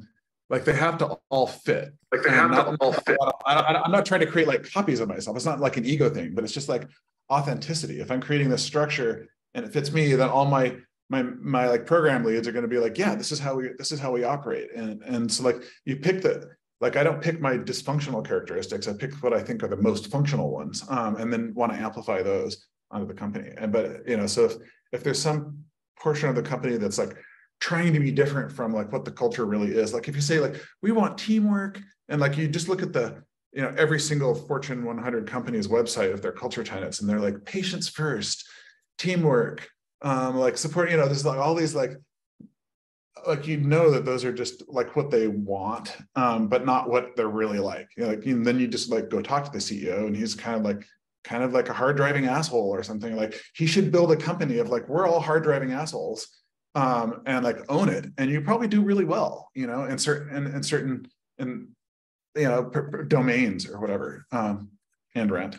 like they have to all fit. Like they have not, to all fit. I, am not trying to create like copies of myself. It's not like an ego thing, but it's just like authenticity. If I'm creating this structure and it fits me, then all my my my like program leads are going to be like, yeah, this is how we this is how we operate. And and so like you pick the like I don't pick my dysfunctional characteristics. I pick what I think are the most functional ones, um, and then want to amplify those onto the company. And but you know, so if if there's some portion of the company that's like trying to be different from like what the culture really is. Like if you say like we want teamwork and like you just look at the you know every single Fortune 100 company's website of their culture tenets and they're like patience first, teamwork, um, like support. You know, there's like all these like like you know that those are just like what they want, um, but not what they're really like. You know, like and then you just like go talk to the CEO and he's kind of like kind of like a hard driving asshole or something. Like he should build a company of like we're all hard driving assholes um, and like own it, and you probably do really well, you know, in certain in, in certain in you know per, per domains or whatever, um, and rent.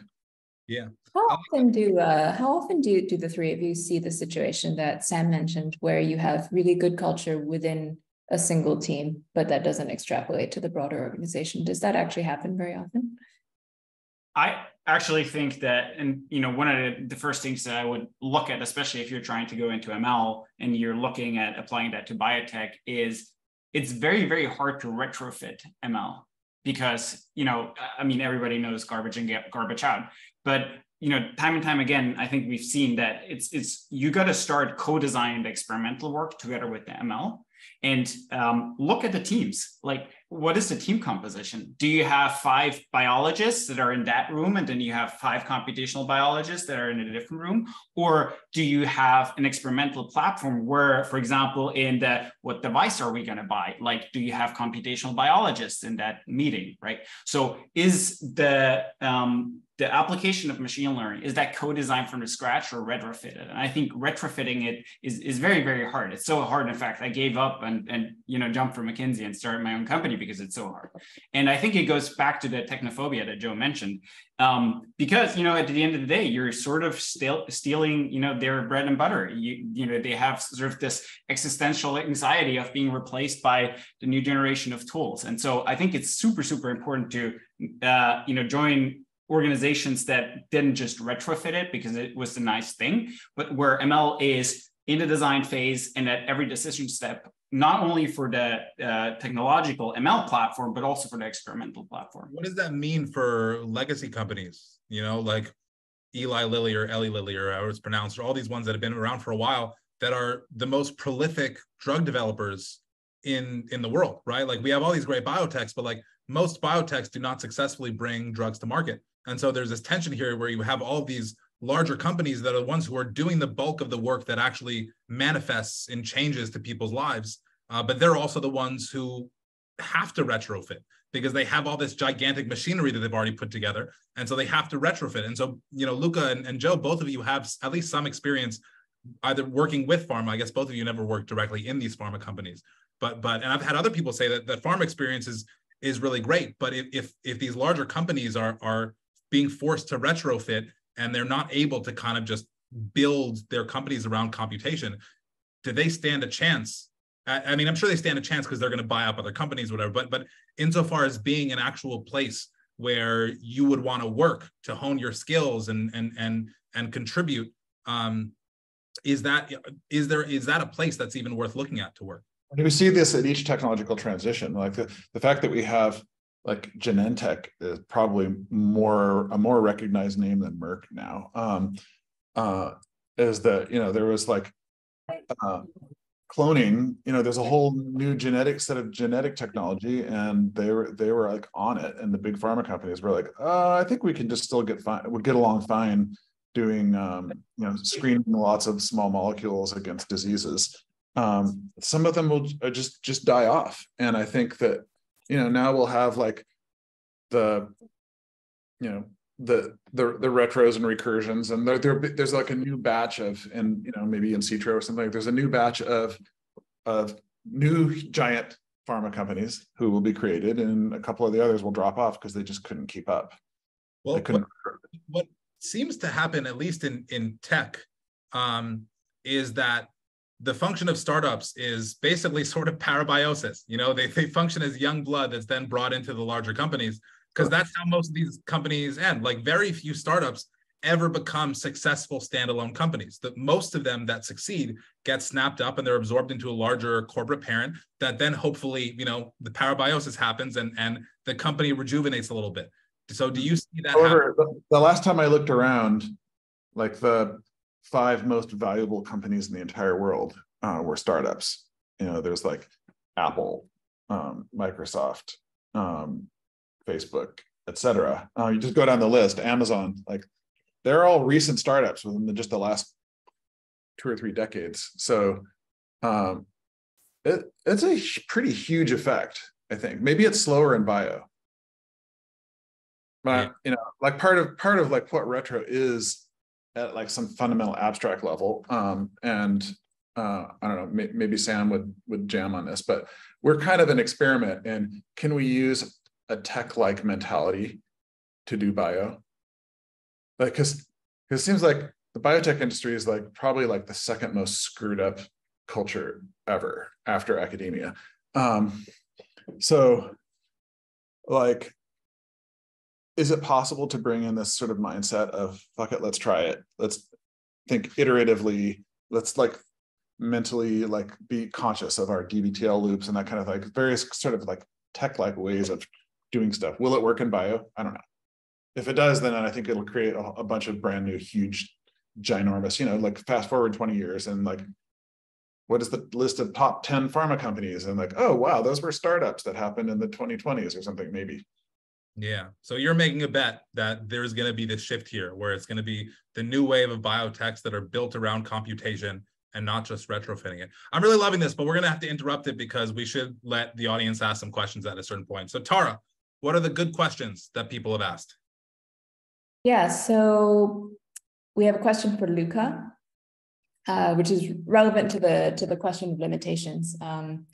Yeah. How often do uh, how often do do the three of you see the situation that Sam mentioned, where you have really good culture within a single team, but that doesn't extrapolate to the broader organization? Does that actually happen very often? I actually think that, and you know, one of the first things that I would look at, especially if you're trying to go into ML and you're looking at applying that to biotech, is it's very, very hard to retrofit ML because you know, I mean, everybody knows garbage in, garbage out, but you know, time and time again, I think we've seen that it's it's you got to start co-designing the experimental work together with the ML and um, look at the teams. Like, what is the team composition? Do you have five biologists that are in that room, and then you have five computational biologists that are in a different room, or do you have an experimental platform where, for example, in the what device are we going to buy? Like, do you have computational biologists in that meeting, right? So, is the um, the application of machine learning is that co-designed from scratch or retrofitted. And i think retrofitting it is, is very very hard. It's so hard. In fact i gave up and, and you know jumped from mckinsey and started my own company because it's so hard. And i think it goes back to the technophobia that joe mentioned um, because you know at the end of the day you're sort of still stealing you know their bread and butter. You, you know they have sort of this existential anxiety of being replaced by the new generation of tools. And so i think it's super super important to uh, you know join organizations that didn't just retrofit it because it was a nice thing, but where ML is in the design phase and at every decision step, not only for the uh, technological ML platform, but also for the experimental platform. What does that mean for legacy companies? You know, like Eli Lilly or Eli Lilly or however it's pronounced, or all these ones that have been around for a while that are the most prolific drug developers in in the world, right? Like we have all these great biotechs, but like most biotechs do not successfully bring drugs to market. And so there's this tension here where you have all these larger companies that are the ones who are doing the bulk of the work that actually manifests in changes to people's lives. Uh, but they're also the ones who have to retrofit because they have all this gigantic machinery that they've already put together. And so they have to retrofit. And so, you know, Luca and, and Joe, both of you have at least some experience either working with pharma. I guess both of you never worked directly in these pharma companies. But but and I've had other people say that that pharma experience is is really great. But if if, if these larger companies are are being forced to retrofit and they're not able to kind of just build their companies around computation, do they stand a chance? I mean, I'm sure they stand a chance because they're going to buy up other companies, whatever. But but insofar as being an actual place where you would want to work to hone your skills and and and and contribute, um, is that is there is that a place that's even worth looking at to work? We see this at each technological transition, like the, the fact that we have like Genentech is probably more a more recognized name than Merck now. Um, uh, is that you know there was like uh, cloning. You know, there's a whole new genetic set of genetic technology, and they were they were like on it, and the big pharma companies were like, uh, I think we can just still get fine. We'll get along fine doing um, you know screening lots of small molecules against diseases. Um, some of them will just just die off, and I think that you know now we'll have like the you know the the the retros and recursions and there, there there's like a new batch of and you know maybe insitro or something there's a new batch of of new giant pharma companies who will be created and a couple of the others will drop off because they just couldn't keep up. Well what, what, seems to happen at least in in tech um, is that the function of startups is basically (laughs) sort of parabiosis. You know, they, they function as young blood that's then brought into the larger companies because that's how most of these companies end. Like very few startups ever become successful standalone companies. That most of them that succeed get snapped up and they're absorbed into a larger corporate parent that then hopefully, you know, the parabiosis happens and and the company rejuvenates a little bit. So do you mm-hmm. see that? However, the, the last time I looked around, like the five most valuable companies in the entire world uh, were startups. You know, there's like Apple, um, Microsoft, um, Facebook, etc. Uh, you just go down the list. Amazon, like they're all recent startups within the, just the last two or three decades. So um, it, it's a pretty huge effect. I think maybe it's slower in bio, but yeah. you know, like part of part of like what retro is at like some fundamental abstract level. Um, and uh, I don't know, may, maybe Sam would would jam on this, but we're kind of an experiment. And can we use a tech-like mentality to do bio? Like, because it seems like the biotech industry is like probably like the second most screwed up culture ever after academia. Um, so, like, is it possible to bring in this sort of mindset of fuck it let's try it. Let's think iteratively. Let's like mentally like be conscious of our dbtl loops and that kind of like various sort of like tech like ways of doing stuff. Will it work in bio? I don't know. If it does then i think it'll create a, a bunch of brand new huge ginormous you know like fast forward 20 years and like what is the list of top 10 pharma companies? And like oh wow those were startups that happened in the 2020s or something maybe yeah. So you're making a bet that there's going to be this shift here where it's going to be the new wave of biotechs that are built around computation and not just retrofitting it. I'm really loving this but we're going to have to interrupt it because we should let the audience ask some questions at a certain point. So tara what are the good questions that people have asked? Yeah so we have a question for luca uh, which is relevant to the to the question of limitations. Um,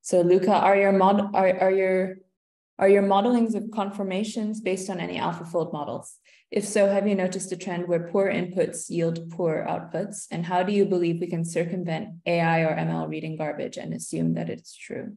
so, Luca, are your mod are are your are your modelings of conformations based on any AlphaFold models? If so, have you noticed a trend where poor inputs yield poor outputs? And how do you believe we can circumvent AI or ML reading garbage and assume that it's true?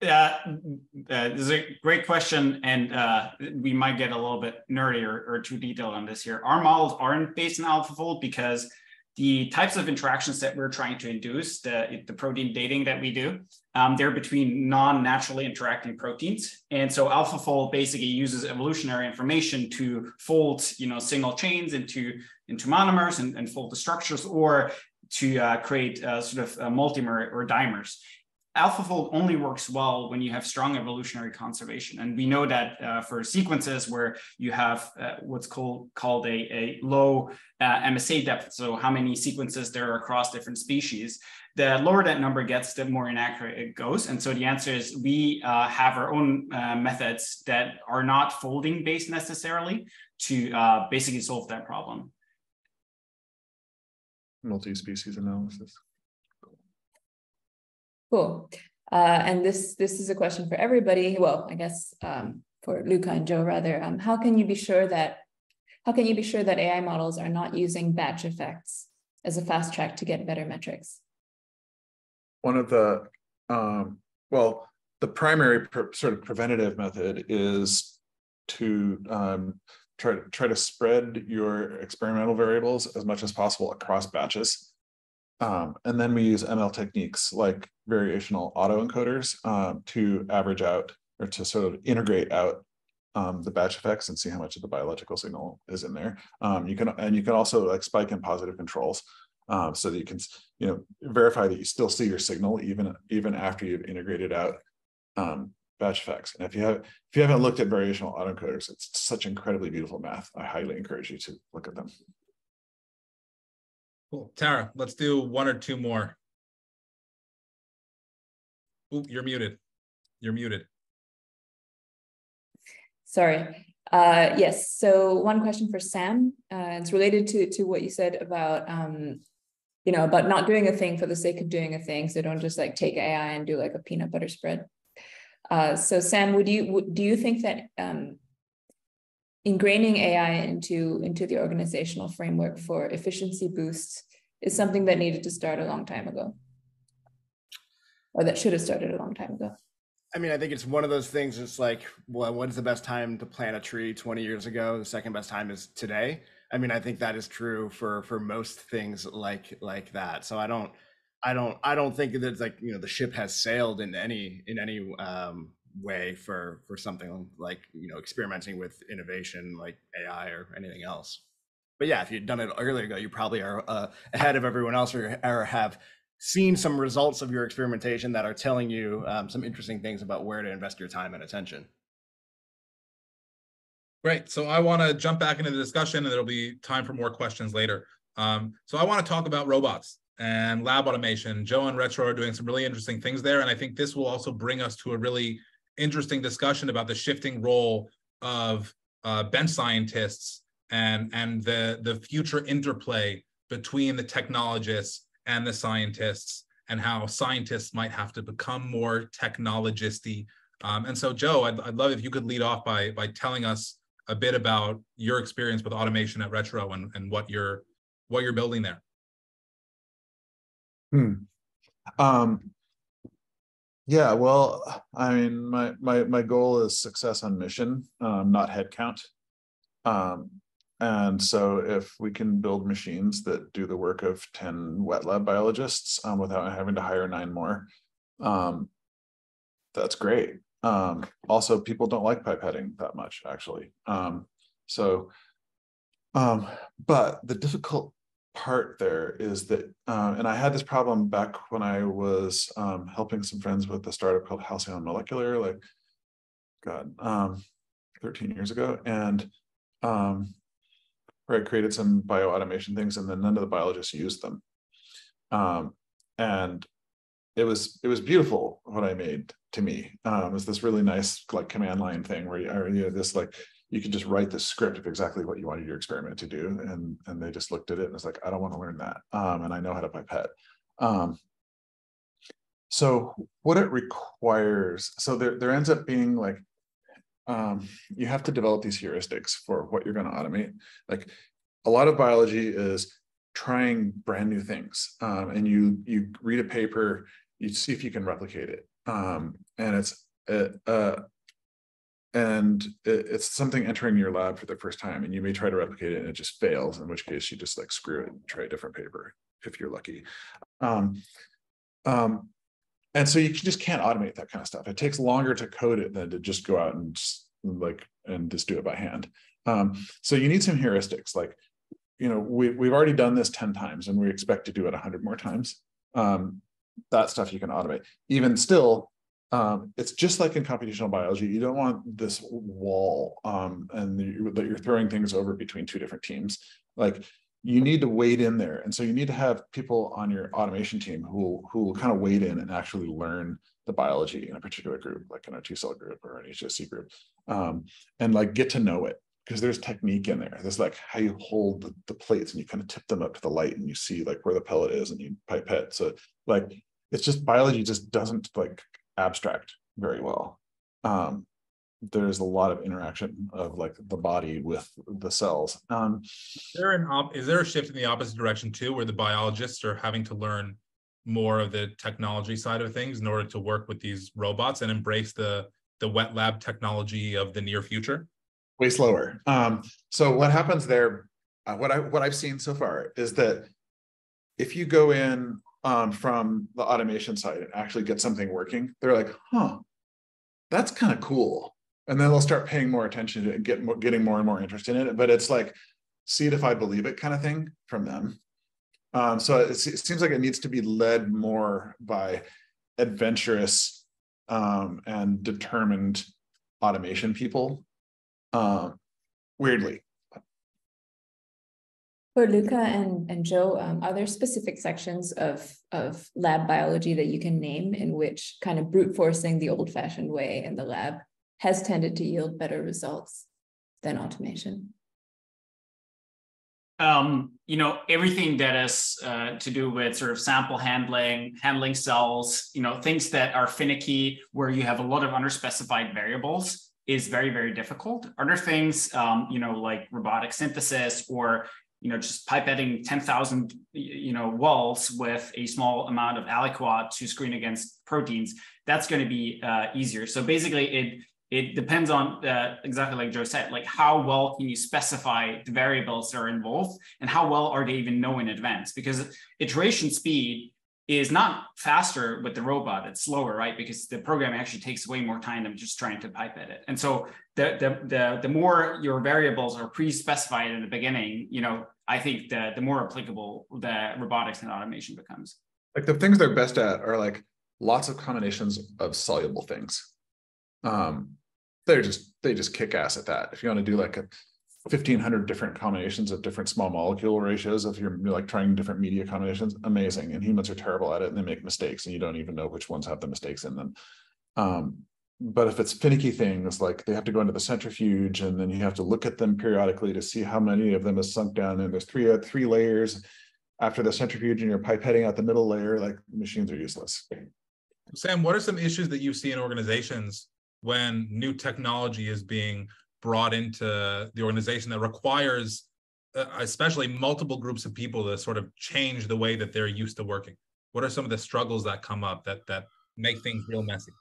Yeah, uh, this is a great question, and uh, we might get a little bit nerdy or, or, too detailed on this here. Our models aren't based on AlphaFold because the types of interactions that we're trying to induce, the, the protein dating that we do, um, they're between non-naturally interacting proteins. And so AlphaFold basically uses evolutionary information to fold, you know, single chains into, into monomers and, and fold the structures or to uh, create uh, sort of multimer or dimers. AlphaFold only works well when you have strong evolutionary conservation. And we know that uh, for sequences where you have uh, what's called, called a, a low uh, MSA depth, so how many sequences there are across different species, the lower that number gets, the more inaccurate it goes. And so the answer is we uh, have our own uh, methods that are not folding based necessarily to uh, basically solve that problem. Multi-species analysis. Cool. Uh, and this this is a question for everybody. Well, I guess um, for Luca and Joe rather. Um, how can you be sure that how can you be sure that AI models are not using batch effects as a fast track to get better metrics? One of the um, well, the primary sort of preventative method is to um, try to try to spread your experimental variables as much as possible across batches. Um, and then we use ML techniques like variational autoencoders um, to average out or to sort of integrate out um, the batch effects and see how much of the biological signal is in there. Um, you can and you can also like spike in positive controls um, so that you can you know verify that you still see your signal even even after you've integrated out um, batch effects. And if you have if you haven't looked at variational autoencoders, it's such incredibly beautiful math. I highly encourage you to look at them. Cool. Tara, let's do one or two more. Oop, you're muted. You're muted. Sorry. Uh, yes. So one question for Sam. Uh, it's related to to what you said about um, you know about not doing a thing for the sake of doing a thing. So don't just like take AI and do like a peanut butter spread. Uh, so Sam, would you would, do you think that um, ingraining AI into into the organizational framework for efficiency boosts is something that needed to start a long time ago, or that should have started a long time ago. I mean, I think it's one of those things. It's like, well, what is the best time to plant a tree 20 years ago? The second best time is today. I mean, I think that is true for for most things like like that. So I don't, I don't, I don't think that it's like you know the ship has sailed in any in any um, way for for something like you know experimenting with innovation like AI or anything else. But yeah, if you'd done it earlier ago, you probably are uh, ahead of everyone else or, or have seen some results of your experimentation that are telling you um, some interesting things about where to invest your time and attention. Great. So I want to jump back into the discussion and there'll be time for more questions later. Um, so I want to talk about robots and lab automation. Joe and Retro are doing some really interesting things there. And I think this will also bring us to a really interesting discussion about the shifting role of uh, bench scientists and, and the, the future interplay between the technologists and the scientists and how scientists might have to become more technologisty. Um, and so, Joe, I'd, I'd love if you could lead off by, by telling us a bit about your experience with automation at Retro and, and what you're what you're building there. Hmm. Um, yeah, well, I mean, my my my goal is success on mission, um, not headcount. Um, and so if we can build machines that do the work of 10 wet lab biologists um, without having to hire nine more, um, that's great. Um, also, people don't like pipetting that much, actually. Um, so, um, but the difficult part there is that, uh, and I had this problem back when I was helping some friends with a startup called Halcyon Molecular, like, God, um, 13 years ago. And um, I created some bio automation things and then none of the biologists used them. Um, and it was it was beautiful what I made to me. Um, it was this really nice like command line thing where you, or, you know, this like you could just write the script of exactly what you wanted your experiment to do. And, and they just looked at it and it's like, I don't want to learn that. Um, and I know how to pipette. Um, so what it requires, so there, there ends up being like, um, you have to develop these heuristics for what you're going to automate. Like a lot of biology is trying brand new things. Um, and you, you read a paper, you see if you can replicate it. Um, and it's, uh, uh and it, it's something entering your lab for the first time and you may try to replicate it and it just fails in which case you just like screw it and try a different paper if you're lucky um, um, and so you just can't automate that kind of stuff it takes longer to code it than to just go out and just, like and just do it by hand um, so you need some heuristics like you know we, we've already done this 10 times and we expect to do it 100 more times um, that stuff you can automate even still um, it's just like in computational biology. You don't want this wall um, and you, that you're throwing things over between two different teams. Like you need to wade in there, and so you need to have people on your automation team who who will kind of wade in and actually learn the biology in a particular group, like in a T cell group or an HSC group, um, and like get to know it because there's technique in there. There's like how you hold the, the plates and you kind of tip them up to the light and you see like where the pellet is and you pipette. So like it's just biology just doesn't like abstract very well. Um, there's a lot of interaction of like the body with the cells. Um, is there an op- is there a shift in the opposite direction too, where the biologists are having to learn more of the technology side of things in order to work with these robots and embrace the the wet lab technology of the near future? Way slower. Um, so what happens there? Uh, what I what I've seen so far is that if you go in um, from the automation side and actually get something working, they're like, huh, that's kind of cool. And then they'll start paying more attention to it get more, getting more and more interested in it. But it's like, see it if I believe it kind of thing from them. Um, so it, it, seems like it needs to be led more by adventurous um, and determined automation people. Um, weirdly, for Luca and, and Joe, um, are there specific sections of, of lab biology that you can name in which kind of brute forcing the old fashioned way in the lab has tended to yield better results than automation? Um, you know, everything that is uh, to do with sort of sample handling, handling cells, you know, things that are finicky, where you have a lot of underspecified variables is very, very difficult. Other things, um, you know, like robotic synthesis or you know, just pipetting 10,000, you know, walls with a small amount of aliquot to screen against proteins, that's going to be uh, easier. So basically it, it depends on uh, exactly like Joe said, like how well can you specify the variables that are involved and how well are they even known in advance? Because iteration speed is not faster with the robot, it's slower, right? Because the program actually takes way more time than just trying to pipette it. And so the, the, the, the more your variables are pre-specified in the beginning, you know, I think the, the more applicable the robotics and automation becomes. Like the things they're best at are like lots of combinations of soluble things. Um, they're just, they just kick ass at that. If you want to do like a 1500 different combinations of different small molecule ratios if you're like trying different media combinations amazing. And humans are terrible at it and they make mistakes and you don't even know which ones have the mistakes in them. Um, but if it's finicky things like they have to go into the centrifuge and then you have to look at them periodically to see how many of them is sunk down and there's three three layers after the centrifuge and you're pipetting out the middle layer like machines are useless. Sam what are some issues that you see in organizations when new technology is being brought into the organization that requires uh, especially multiple groups of people to sort of change the way that they're used to working. What are some of the struggles that come up that that make things real messy?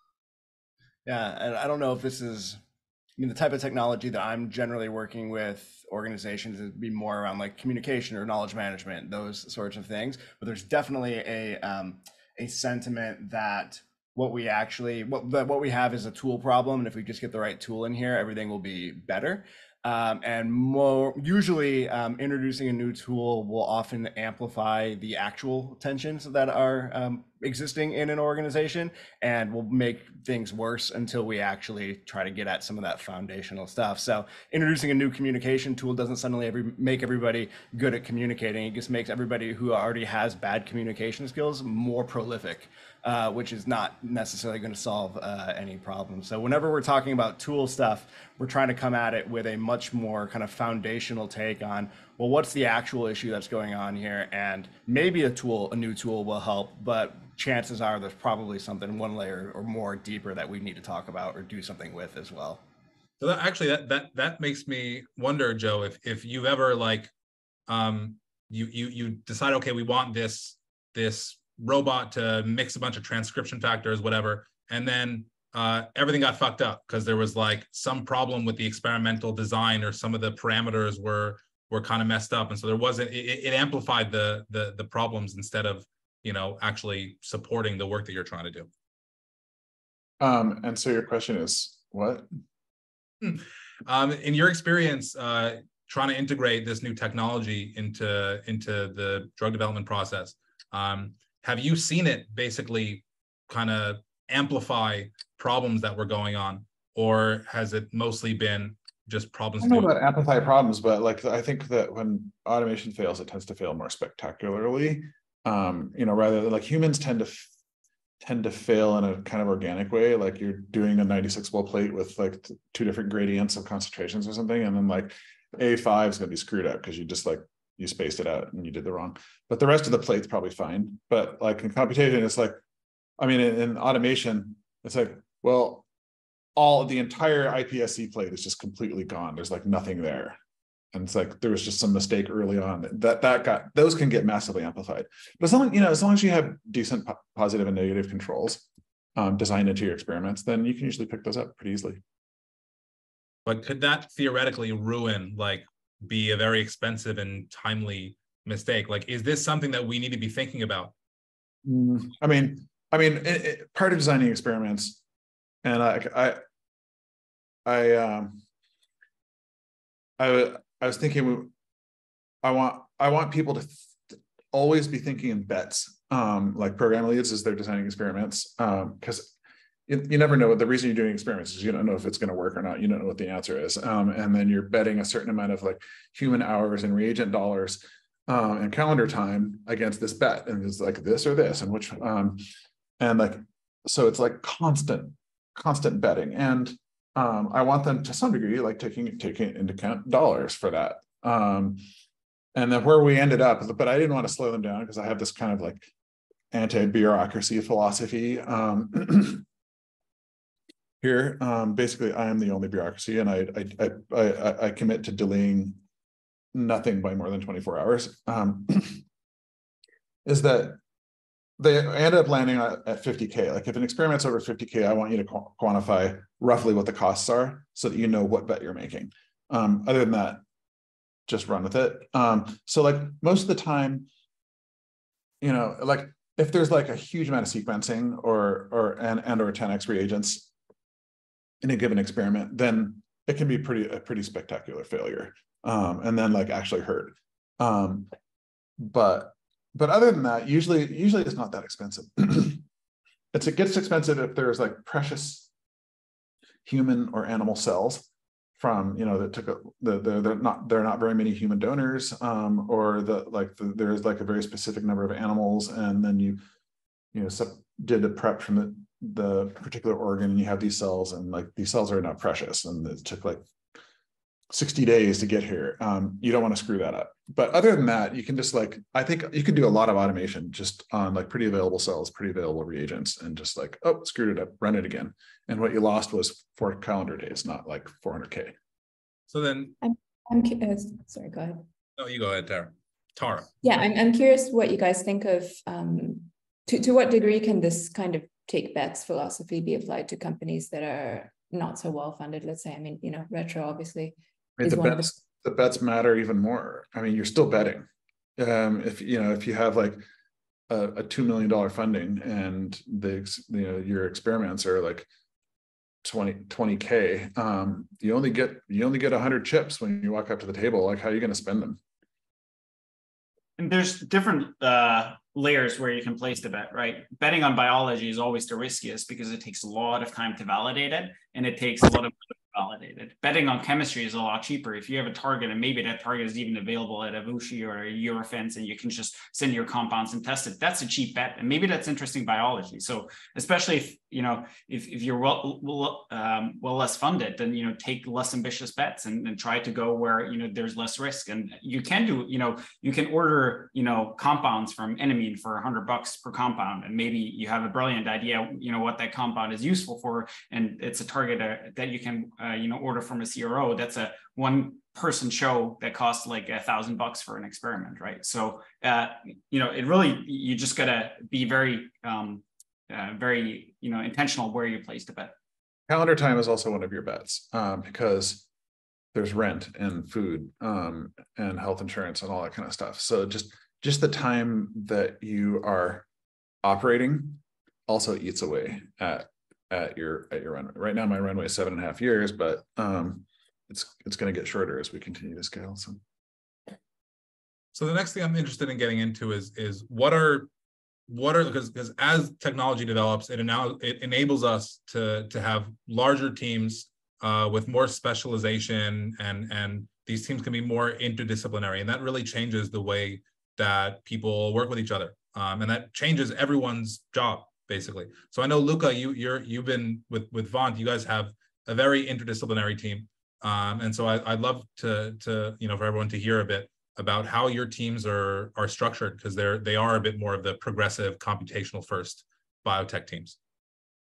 Yeah and i don't know if this is i mean the type of technology that i'm generally working with organizations would be more around like communication or knowledge management those sorts of things. But there's definitely a um, a sentiment that what we actually what what we have is a tool problem and if we just get the right tool in here everything will be better Um, and more usually, um, introducing a new tool will often amplify the actual tensions that are um, existing in an organization and will make things worse until we actually try to get at some of that foundational stuff. So, introducing a new communication tool doesn't suddenly every, make everybody good at communicating. It just makes everybody who already has bad communication skills more prolific uh, which is not necessarily going to solve uh, any problems. So whenever we're talking about tool stuff, we're trying to come at it with a much more kind of foundational take on, well, what's the actual issue that's going on here? And maybe a tool, a new tool will help, but chances are there's probably something one layer or more deeper that we need to talk about or do something with as well. So that, actually, that that that makes me wonder, Joe, if if you've ever like, um, you you you decide, okay, we want this this robot to mix a bunch of transcription factors, whatever. And then uh, everything got fucked up because there was like some problem with the experimental design or some of the parameters were were kind of messed up. And so there wasn't, it, it amplified the, the, the problems instead of, you know, actually supporting the work that you're trying to do. Um, and so your question is what? Hmm. Um, in your experience, uh, trying to integrate this new technology into into the drug development process, um, have you seen it basically kind of amplify problems that were going on? Or has it mostly been just problems I don't know about amplify problems but like i think that when automation fails it tends to fail more spectacularly. Um you know rather than like humans tend to tend to fail in a kind of organic way like you're doing a 96 well plate with like two different gradients of concentrations or something and then like a5 is going to be screwed up because you just like you spaced it out and you did the wrong. But the rest of the plate's probably fine. But like in computation, it's like, I mean, in, in automation, it's like, well, all the entire IPSC plate is just completely gone. There's like nothing there. And it's like there was just some mistake early on that that got those can get massively amplified. But as long you know, as long as you have decent positive and negative controls um, designed into your experiments, then you can usually pick those up pretty easily. But could that theoretically ruin like be a very expensive and timely mistake. Like, is this something that we need to be thinking about? Mm, I mean, I mean, it, it, part of designing experiments, and I, I, I, um, I, I was thinking, I want, I want people to th- always be thinking in bets, um, like program leads as they're designing experiments, because um, you, you never know the reason you're doing experiments is you don't know if it's going to work or not. You don't know what the answer is. Um, and then you're betting a certain amount of like human hours and reagent dollars um, and calendar time against this bet. And it's like this or this and which um, and like so it's like constant constant betting. And um, i want them to some degree like taking taking into account dollars for that. Um, and then where we ended up but i didn't want to slow them down because i have this kind of like anti-bureaucracy philosophy. Um, (clears throat) here. Um, basically, I am the only bureaucracy, and I I I I, I commit to delaying nothing by more than 24 hours. Um, (clears throat) is that they end up landing at 50k. Like if an experiment's over 50k, I want you to qu quantify roughly what the costs are, so that you know what bet you're making. Um, other than that, just run with it. Um, so like most of the time, you know, like if there's like a huge amount of sequencing or or and and or 10x reagents in a given experiment, then it can be pretty a pretty spectacular failure, um, and then like actually hurt. Um, but but other than that, usually usually it's not that expensive. (clears throat) it's it gets expensive if there's like precious human or animal cells from you know that took a the, the they're not they're not very many human donors um or the like the, there's like a very specific number of animals and then you you know did a prep from the the particular organ and you have these cells and like these cells are not precious and it took like 60 days to get here. Um, you don't want to screw that up. But other than that you can just like i think you can do a lot of automation just on like pretty available cells pretty available reagents and just like oh screwed it up run it again. And what you lost was four calendar days not like 400k so then i'm, I'm uh, sorry go ahead. No you go ahead tara tara. Yeah i'm, I'm curious what you guys think of um, to, to what degree can this kind of take bets philosophy be applied to companies that are not so well funded let's say. I mean you know retro obviously I mean, the bets the... the bets matter even more. I mean you're still betting. Um if you know if you have like a, a two million dollar funding and the you know your experiments are like 20 20k um, you only get you only get 100 chips when you walk up to the table. Like how are you going to spend them and there's different uh, layers where you can place the bet right betting on biology is always the riskiest because it takes a lot of time to validate it and it takes a lot of validated. Betting on chemistry is a lot cheaper. If you have a target and maybe that target is even available at a Wuxi or a Eurofins and you can just send your compounds and test it, that's a cheap bet. And maybe that's interesting biology. So especially if, you know, if, if you're well, well, um, well less funded, then, you know, take less ambitious bets and, and try to go where, you know, there's less risk. And you can do, you know, you can order, you know, compounds from Enamine for a hundred bucks per compound. And maybe you have a brilliant idea, you know, what that compound is useful for. And it's a target uh, that you can uh, you know order from a CRO, that's a one person show that costs like a thousand bucks for an experiment, right? So uh, you know, it really you just gotta be very um, uh, very you know intentional where you place the bet. Calendar time is also one of your bets um, because there's rent and food um, and health insurance and all that kind of stuff. So just just the time that you are operating also eats away at at your at your runway. Right now, my runway is seven and a half years, but um, it's it's going to get shorter as we continue to scale. So, so the next thing I'm interested in getting into is is what are what are because because as technology develops, it now it enables us to to have larger teams uh, with more specialization and and these teams can be more interdisciplinary, and that really changes the way that people work with each other, um, and that changes everyone's job basically. So I know Luca, you you're you've been with with Vant. You guys have a very interdisciplinary team, um, and so I, would love to to you know for everyone to hear a bit about how your teams are are structured because they're they are a bit more of the progressive computational first biotech teams.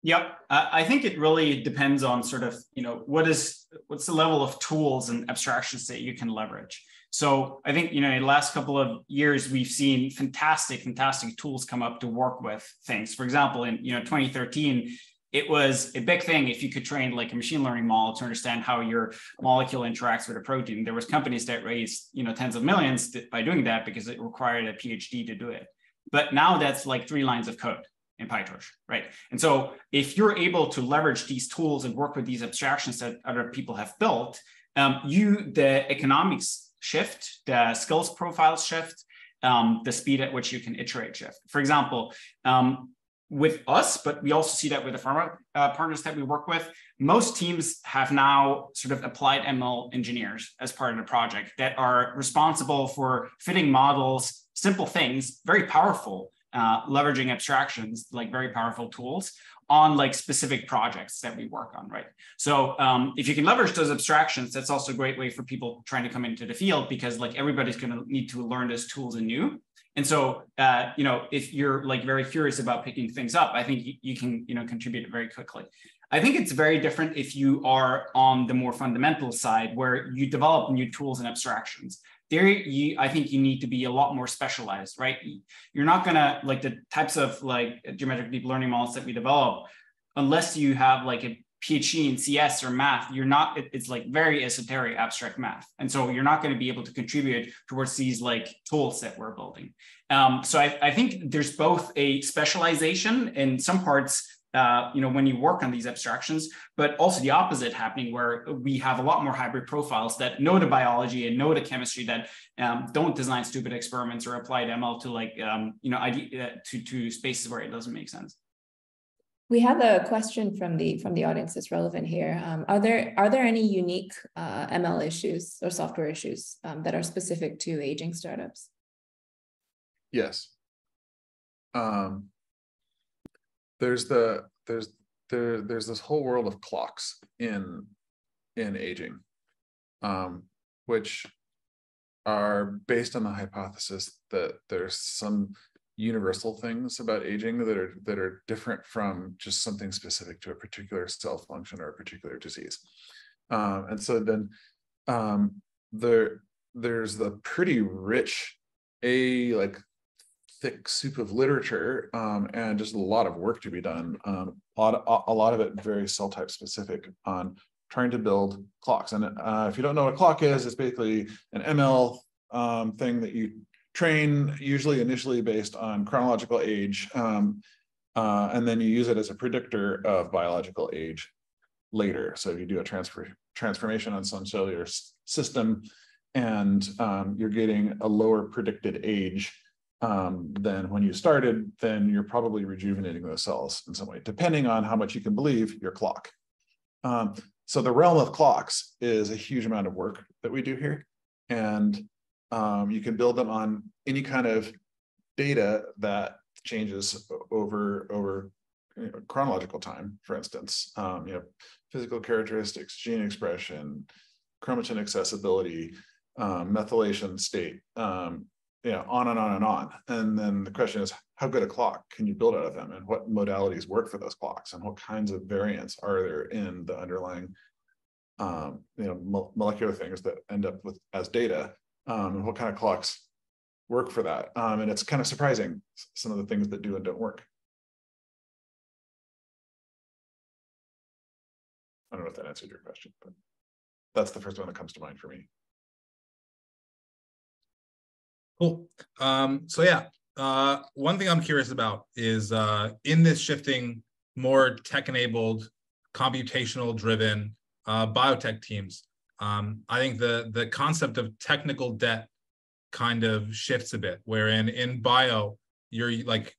Yep, I think it really depends on sort of you know what is what's the level of tools and abstractions that you can leverage. So I think, you know, in the last couple of years, we've seen fantastic, fantastic tools come up to work with things. For example, in, you know, 2013, it was a big thing if you could train like a machine learning model to understand how your molecule interacts with a protein. There was companies that raised, you know, tens of millions by doing that because it required a PhD to do it. But now that's like three lines of code in PyTorch, right? And so if you're able to leverage these tools and work with these abstractions that other people have built, um, you, the economics shift, the skills profiles shift, um, the speed at which you can iterate shift. For example, um, with us, but we also see that with the pharma uh, partners that we work with, most teams have now sort of applied ML engineers as part of the project that are responsible for fitting models, simple things, very powerful, uh, leveraging abstractions, like very powerful tools on like specific projects that we work on, right? So um, if you can leverage those abstractions, that's also a great way for people trying to come into the field because like everybody's going to need to learn those tools anew. And so, uh, you know, if you're like very curious about picking things up, I think you, you can, you know, contribute very quickly. I think it's very different if you are on the more fundamental side where you develop new tools and abstractions there you i think you need to be a lot more specialized right you're not gonna like the types of like geometric deep learning models that we develop unless you have like a phd in cs or math you're not it's like very esoteric abstract math and so you're not going to be able to contribute towards these like tools that we're building um, so I, I think there's both a specialization in some parts uh, you know, when you work on these abstractions, but also the opposite happening where we have a lot more hybrid profiles that know the biology and know the chemistry that um, don't design stupid experiments or apply ML to like, um, you know, uh, to, to spaces where it doesn't make sense. We have a question from the from the audience that's relevant here. Um, are there are there any unique uh, ML issues or software issues um, that are specific to aging startups? Yes. Um, there's the there's there there's this whole world of clocks in in aging um, which are based on the hypothesis that there's some universal things about aging that are that are different from just something specific to a particular cell function or a particular disease um, and so then um, there there's the pretty rich a like thick soup of literature um, and just a lot of work to be done. Um, a, lot of, a lot of it very cell type specific on trying to build clocks. And uh, if you don't know what a clock is, it's basically an ML um, thing that you train, usually initially based on chronological age, um, uh, and then you use it as a predictor of biological age. later. So if you do a transfer transformation on some cellular system and um, you're getting a lower predicted age um, than when you started, then you're probably rejuvenating those cells in some way, depending on how much you can believe your clock. Um, so the realm of clocks is a huge amount of work that we do here. And um, you can build them on any kind of data that changes over, over you know, chronological time, for instance, um, you know, physical characteristics, gene expression, chromatin accessibility, um, methylation state, um, you know, on and on and on. And then the question is, how good a clock can you build out of them? And what modalities work for those clocks? And what kinds of variants are there in the underlying, um, you know, mo molecular things that end up with as data um, and what kind of clocks work for that. Um, and it's kind of surprising some of the things that do and don't work. I don't know if that answered your question, but that's the first one that comes to mind for me. Cool. Um, so yeah, uh, one thing I'm curious about is uh, in this shifting, more tech-enabled, computational-driven uh, biotech teams. Um, I think the the concept of technical debt kind of shifts a bit. Wherein in bio, you're like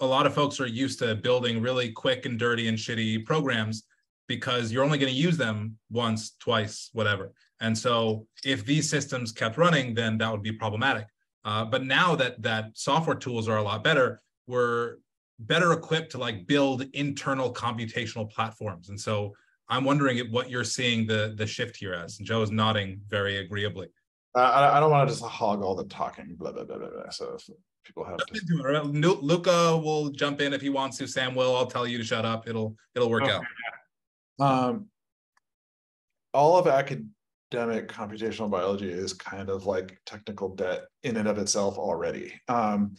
a lot of folks are used to building really quick and dirty and shitty programs because you're only going to use them once, twice, whatever. And so if these systems kept running, then that would be problematic. Uh, but now that that software tools are a lot better, we're better equipped to like build internal computational platforms. And so I'm wondering what you're seeing the the shift here as. And Joe is nodding very agreeably. Uh, I, I, don't want to just hog all the talking, blah blah blah blah. blah. So people have to. It. Luca will jump in if he wants to. Sam will. I'll tell you to shut up. It'll it'll work okay. out. Um, all of academic academic computational biology is kind of like technical debt in and of itself already. Um,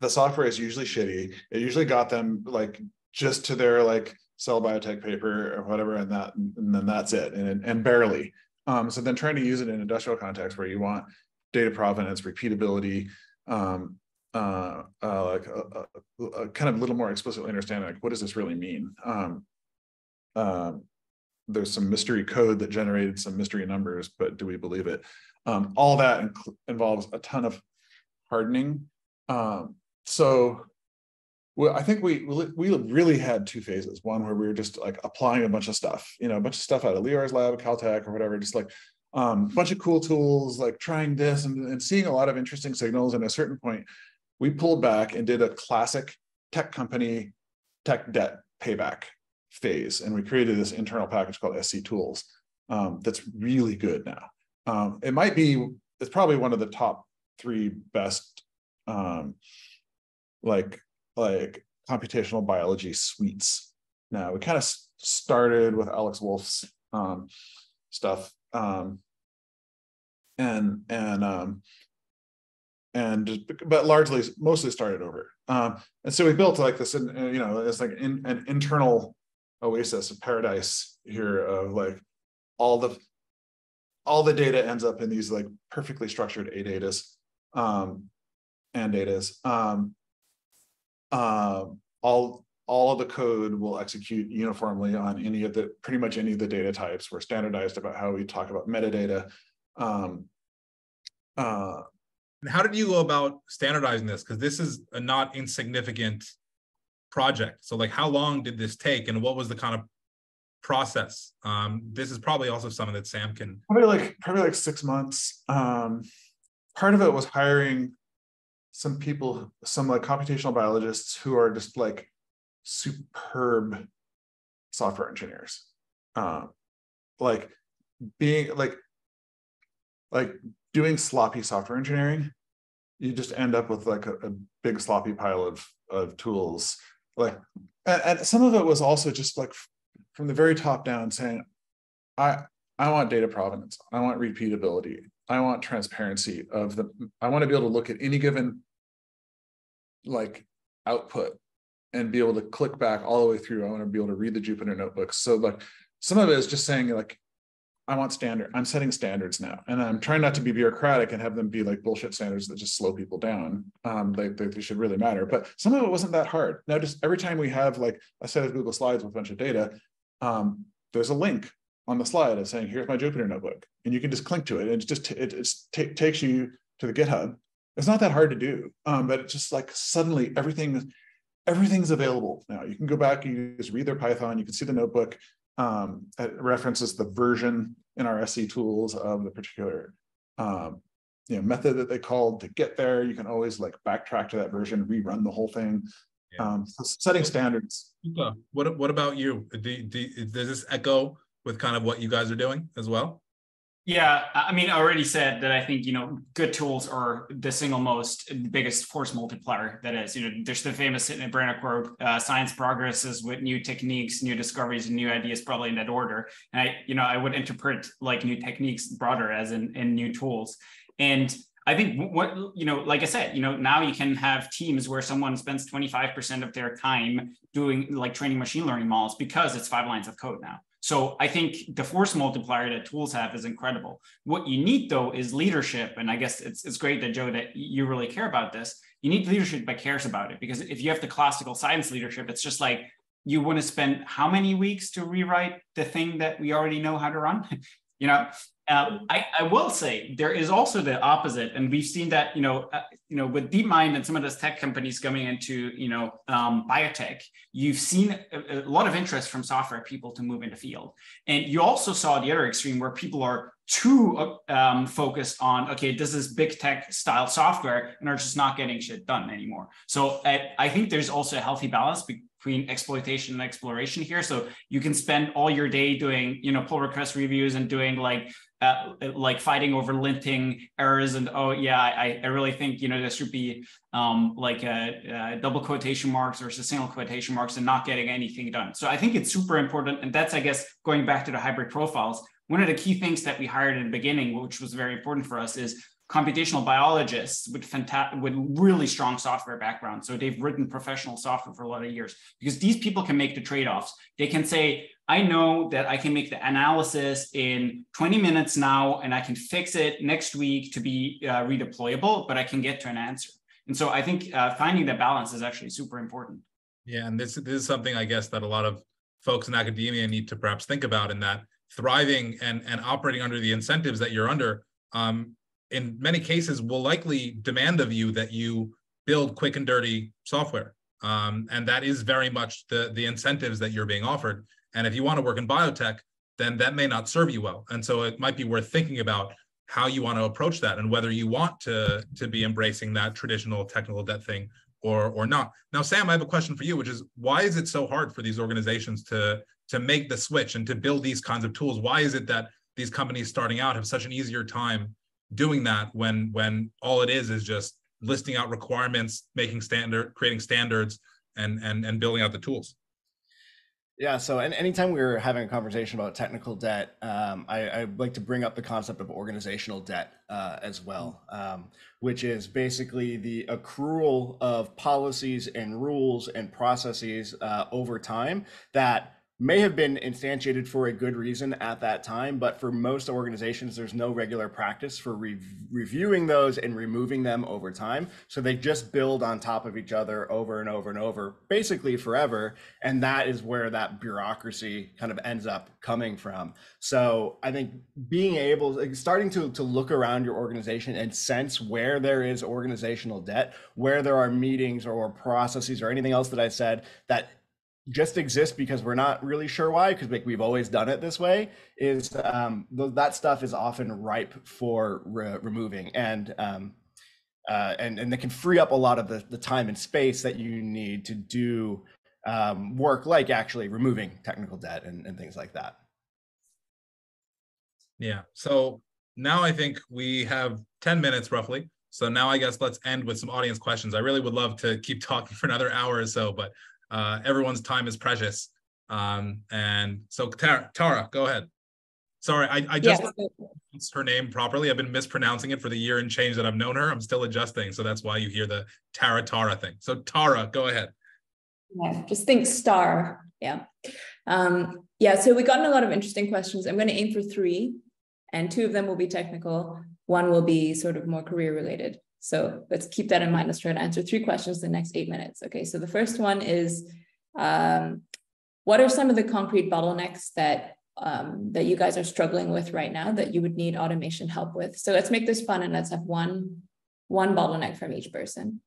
the software is usually shitty. It usually got them like just to their like cell biotech paper or whatever, and that and then that's it, and and barely. Um, so then trying to use it in industrial context where you want data provenance, repeatability, um, uh, uh, like a, a, a, kind of a little more explicitly understanding like what does this really mean? Um, uh, there's some mystery code that generated some mystery numbers, but do we believe it? Um, all that inc- involves a ton of hardening. Um, so well, I think we we really had two phases. One where we were just like applying a bunch of stuff, you know, a bunch of stuff out of Lior's lab, Caltech, or whatever, just like um, a bunch of cool tools, like trying this and, and seeing a lot of interesting signals. And at a certain point, we pulled back and did a classic tech company tech debt payback phase. And we created this internal package called SC Tools um, that's really good now. Um, it might be, it's probably one of the top three best um, like, like computational biology suites. Now we kind of started with Alex Wolf's um, stuff um, and, and, um, and but largely mostly started over um, and so we built like this and you know it's like in, an internal oasis, a paradise here of like all the all the data ends up in these like perfectly structured AnnDatas um, and datas. Um, uh, all all of the code will execute uniformly on any of the pretty much any of the data types. We're standardized about how we talk about metadata. Um, uh, and how did you go about standardizing this? Because this is a not insignificant project. So like how long did this take and what was the kind of process? Um, this is probably also something that Sam can probably like probably like six months. Um, part of it was hiring some people, some like computational biologists who are just like superb software engineers. Um, like being like like doing sloppy software engineering, you just end up with like a, a big sloppy pile of of tools. Like and, and some of it was also just like from the very top down saying i i want data provenance. I want repeatability. I want transparency of the i want to be able to look at any given like output and be able to click back all the way through i want to be able to read the jupyter notebooks so like some of it is just saying like I want standard. I'm setting standards now, and I'm trying not to be bureaucratic and have them be like bullshit standards that just slow people down. Um, they, they, they, should really matter. But some of it wasn't that hard. Now, just every time we have like a set of Google Slides with a bunch of data, um, there's a link on the slide of saying, here's my Jupyter notebook. And you can just click to it. And it just it, it takes you to the GitHub. It's not that hard to do, um, but it's just like suddenly everything, everything's available now. You can go back, you just read their Python, you can see the notebook. Um, it references the version in our SC tools of the particular um, you know, method that they called to get there. You can always like backtrack to that version, rerun the whole thing. Yeah. Um, so setting standards. What What about you? Do, do, does this echo with kind of what you guys are doing as well? Yeah, I mean, I already said that I think you know good tools are the single most biggest force multiplier. That is, you know, there's the famous Brenner quote: uh, "Science progresses with new techniques, new discoveries, and new ideas, probably in that order." And I, you know, I would interpret like new techniques broader as in, in new tools. And I think what you know, like I said, you know, now you can have teams where someone spends 25% of their time doing like training machine learning models because it's five lines of code now. So I think the force multiplier that tools have is incredible. What you need though is leadership. And I guess it's, it's great that Joe, that you really care about this. You need leadership that cares about it because if you have the classical science leadership, it's just like, you want to spend how many weeks to rewrite the thing that we already know how to run? (laughs) you know, uh, I, I, will say there is also the opposite, and we've seen that you know uh, you know with DeepMind and some of those tech companies coming into you know um, biotech, you've seen a, a, lot of interest from software people to move into field, and you also saw the other extreme where people are too um, focused on okay, this is big tech style software, and are just not getting shit done anymore. So I, I think there's also a healthy balance between exploitation and exploration here. So you can spend all your day doing, you know, pull request reviews and doing like uh, like fighting over linting errors. And oh yeah I, I really think you know there should be um, like a, a double quotation marks versus single quotation marks and not getting anything done. So I think it's super important. And that's I guess going back to the hybrid profiles one of the key things that we hired in the beginning which was very important for us is computational biologists with fantastic with really strong software background so they've written professional software for a lot of years because these people can make the trade-offs. They can say i know that i can make the analysis in 20 minutes now and i can fix it next week to be uh, redeployable but i can get to an answer and so i think uh, finding the balance is actually super important yeah and this, this is something i guess that a lot of folks in academia need to perhaps think about in that thriving and, and operating under the incentives that you're under um, in many cases will likely demand of you that you build quick and dirty software. Um, and that is very much the, the incentives that you're being offered. And if you want to work in biotech, then that may not serve you well. And so it might be worth thinking about how you want to approach that and whether you want to, to be embracing that traditional technical debt thing or, or not. Now, Sam, I have a question for you, which is why is it so hard for these organizations to, to make the switch and to build these kinds of tools? Why is it that these companies starting out have such an easier time doing that when when all it is is just listing out requirements, making standard, creating standards, and and and building out the tools. Yeah. So, and anytime we're having a conversation about technical debt, um, I, I, like to bring up the concept of organizational debt uh, as well, um, which is basically the accrual of policies and rules and processes uh, over time that may have been instantiated for a good reason at that time, but for most organizations, there's no regular practice for re- reviewing those and removing them over time. So they just build on top of each other over and over and over, basically forever. And that is where that bureaucracy kind of ends up coming from. So I think being able, starting to, to look around your organization and sense where there is organizational debt, where there are meetings or processes or anything else that I said that just exist because we're not really sure why because like we've always done it this way is um, that stuff is often ripe for re- removing and um, uh, and and they can free up a lot of the, the time and space that you need to do um, work like actually removing technical debt and, and things like that. Yeah. So now i think we have 10 minutes roughly. So now i guess let's end with some audience questions. I really would love to keep (laughs) talking for another hour or so but uh, everyone's time is precious. Um, and so Tara, Tara, go ahead. Sorry, I, I just yes. her name properly. I've been mispronouncing it for the year and change that I've known her. I'm still adjusting. So that's why you hear the Tara Tara thing. So Tara, go ahead. Yeah, just think star. Yeah. Um, yeah, so we've gotten a lot of interesting questions. I'm going to aim for three, and two of them will be technical. One will be sort of more career related. So let's keep that in mind. Let's try to answer three questions in the next eight minutes. Okay, so the first one is, um, what are some of the concrete bottlenecks that um, that you guys are struggling with right now that you would need automation help with. So let's make this fun and let's have one one bottleneck from each person.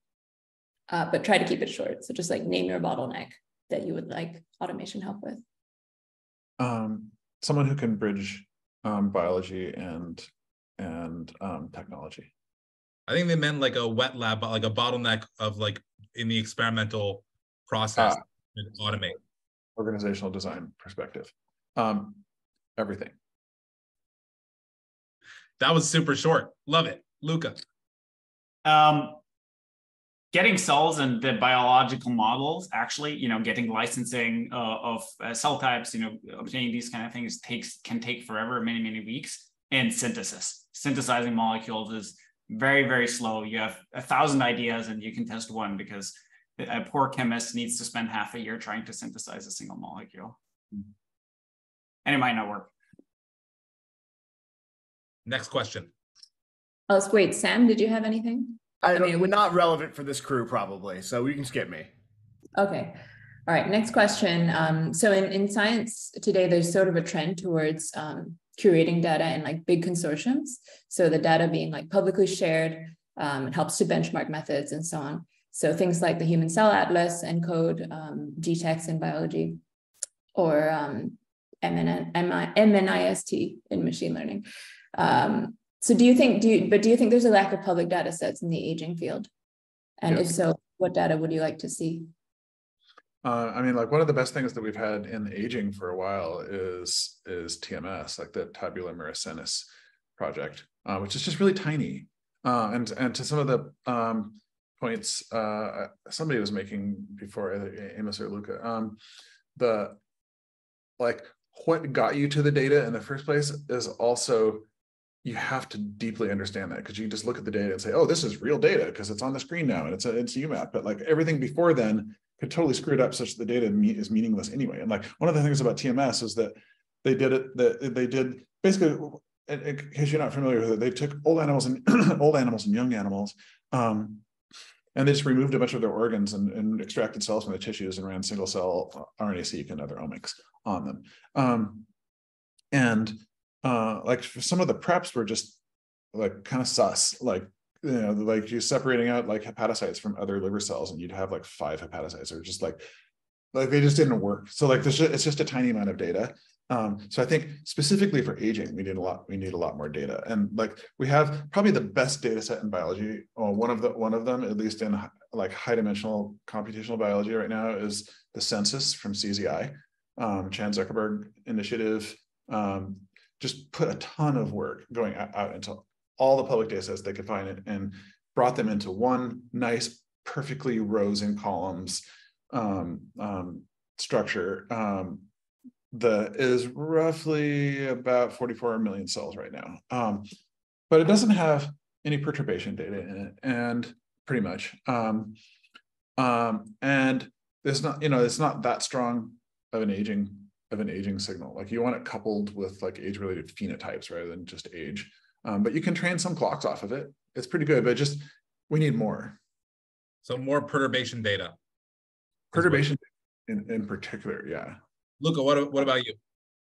Uh, but try to keep it short. So just like name your bottleneck that you would like automation help with. Um, someone who can bridge um, biology and and um, technology. I think they meant like a wet lab, but like a bottleneck of like in the experimental process Ah. and automate. organizational design perspective. Um, everything. That was super short. Love it. Luca. Um, getting cells and the biological models, actually, you know, getting licensing uh, of uh, cell types, you know, obtaining these kind of things takes can take forever, many many weeks. And synthesis, synthesizing molecules is very very slow. You have a thousand ideas and you can test one because a poor chemist needs to spend half a year trying to synthesize a single molecule, and it might not work. Next question. Oh, so wait, Sam, did you have anything? I, I mean, it mean, would- not relevant for this crew, probably. So you can skip me. Okay. All right, next question. Um, so in, in science today, there's sort of a trend towards um, curating data in like big consortiums. So the data being like publicly shared, um, it helps to benchmark methods and so on. So things like the Human Cell Atlas, ENCODE, um, GTEx in biology, or um, MN, MNIST in machine learning. Um, so do you think, do you, but do you think there's a lack of public data sets in the aging field? And if so, what data would you like to see? Uh, I mean, like one of the best things that we've had in aging for a while is is TMS, like the Tabula Muris Senis project, uh, which is just really tiny. Uh, and and to some of the um, points uh, somebody was making before, either Amos or Luca, um, the like what got you to the data in the first place is also you have to deeply understand that because you can just look at the data and say, oh, this is real data because it's on the screen now and it's a it's a UMAP. But like everything before then could totally screw it up such that the data is meaningless anyway. And like one of the things about TMS is that they did it that they did basically in, case you're not familiar with it, they took old animals and (clears throat) old animals and young animals, um, and they just removed a bunch of their organs and, and extracted cells from the tissues and ran single cell RNA-seq and other omics on them. Um, and uh, like some of the preps were just like kind of sus, like you know, like you're separating out like hepatocytes from other liver cells, and you'd have like five hepatocytes, or just like like they just didn't work. So like just, it's just a tiny amount of data. Um, so I think specifically for aging, we need a lot. We need a lot more data, and like we have probably the best data set in biology. Or one of the one of them, at least in like high dimensional computational biology right now, is the census from CZI, um, Chan Zuckerberg initiative. Um, just put a ton of work going out, out into all the public data sets they could find it and brought them into one nice, perfectly rows and columns um, um, structure um, that is roughly about 44 million cells right now. Um, but it doesn't have any perturbation data in it, and pretty much. Um, um, and there's not, you know, it's not that strong of an aging of an aging signal. Like you want it coupled with like age-related phenotypes rather than just age. Um, but you can train some clocks off of it. It's pretty good, but just we need more So more perturbation data. perturbation in, in particular. Yeah. Luca, what, what about you?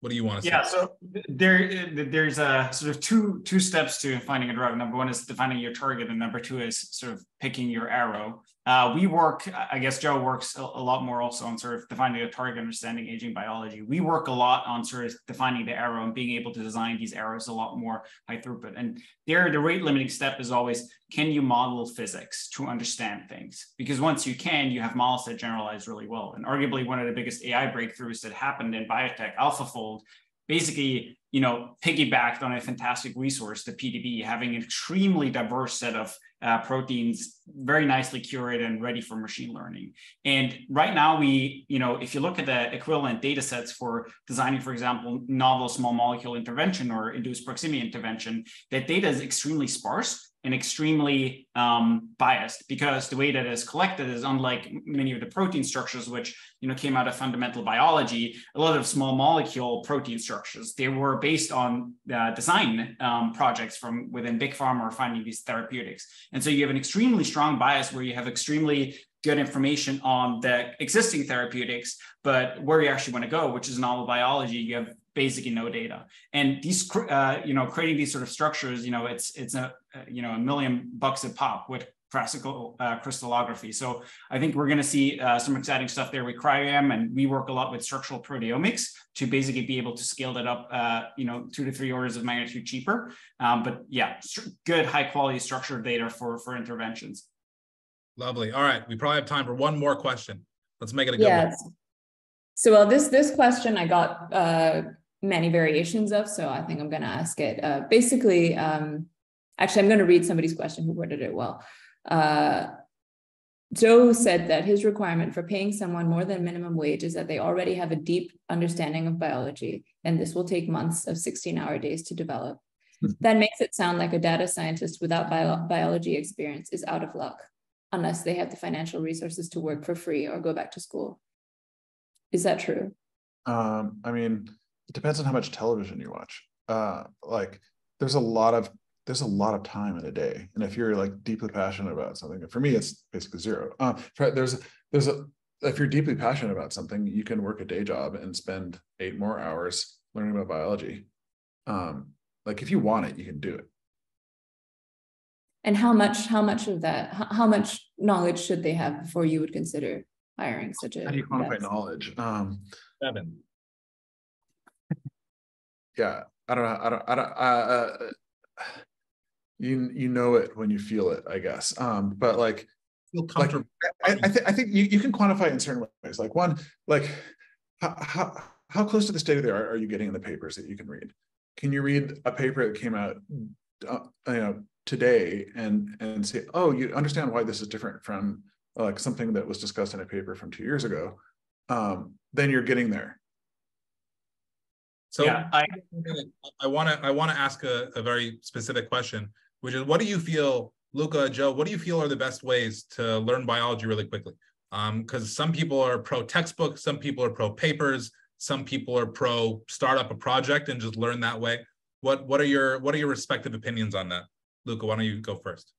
What do you want to see? Yeah, so there there's a sort of two two steps to finding a drug. Number one is defining your target, and number two is sort of picking your arrow. Uh, we work, I guess Joe works a, a lot more also on sort of defining a target, understanding aging biology. We work a lot on sort of defining the arrow and being able to design these arrows a lot more high throughput. And there, the rate limiting step is always, can you model physics to understand things? Because once you can, you have models that generalize really well. And arguably one of the biggest AI breakthroughs that happened in biotech, AlphaFold, basically, you know, piggybacked on a fantastic resource, the PDB, having an extremely diverse set of uh, proteins, very nicely curated and ready for machine learning. And right now, we, you know, if you look at the equivalent data sets for designing, for example, novel small molecule intervention or induced proximity intervention, that data is extremely sparse and extremely um, biased because the way that it is collected is unlike many of the protein structures, which you know came out of fundamental biology. A lot of small molecule protein structures they were based on uh, design um, projects from within big pharma finding these therapeutics, and so you have an extremely strong bias where you have extremely good information on the existing therapeutics, but where you actually want to go, which is novel biology, you have basically no data. And these, uh, you know, creating these sort of structures, you know, it's it's a you know a million bucks a pop with classical uh, crystallography. So I think we're going to see uh, some exciting stuff there with cryo-EM, and we work a lot with structural proteomics to basically be able to scale that up, uh, you know, two to three orders of magnitude cheaper. Um, but yeah, good high quality structured data for for interventions. Lovely. All right, we probably have time for one more question. Let's make it a good yes. one. So well, this this question I got uh, many variations of, so I think I'm going to ask it. Uh, basically, um, actually, I'm going to read somebody's question who worded it well. Uh, Joe said that his requirement for paying someone more than minimum wage is that they already have a deep understanding of biology, and this will take months of 16 hour days to develop. Hmm. that makes it sound like a data scientist without bio biology experience is out of luck, unless they have the financial resources to work for free or go back to school. Is that true? Um, I mean, it depends on how much television you watch. Uh, like, there's a lot of there's a lot of time in a day. And if you're like deeply passionate about something for me it's basically zero. Uh, there's there's a if you're deeply passionate about something you can work a day job and spend eight more hours learning about biology. Um, like if you want it you can do it. And how much how much of that how much knowledge should they have before you would consider hiring such a how do you quantify knowledge? Um seven yeah i don't know i don't i don't uh, uh you you know it when you feel it, I guess. Um, but like, feel comfortable. Like, I, I, th- I think you, you can quantify in certain ways. Like one, like how, how how close to the state of the art are you getting in the papers that you can read? Can you read a paper that came out, uh, you know, today and and say, oh, you understand why this is different from like something that was discussed in a paper from two years ago? Um, then you're getting there. So yeah, I I want to I want to ask a, a very specific question which is what do you feel, Luca, Joe, what do you feel are the best ways to learn biology really quickly? Because um, some people are pro textbook, some people are pro papers, some people are pro start up a project and just learn that way. What what are your what are your respective opinions on that? Luca, why don't you go first?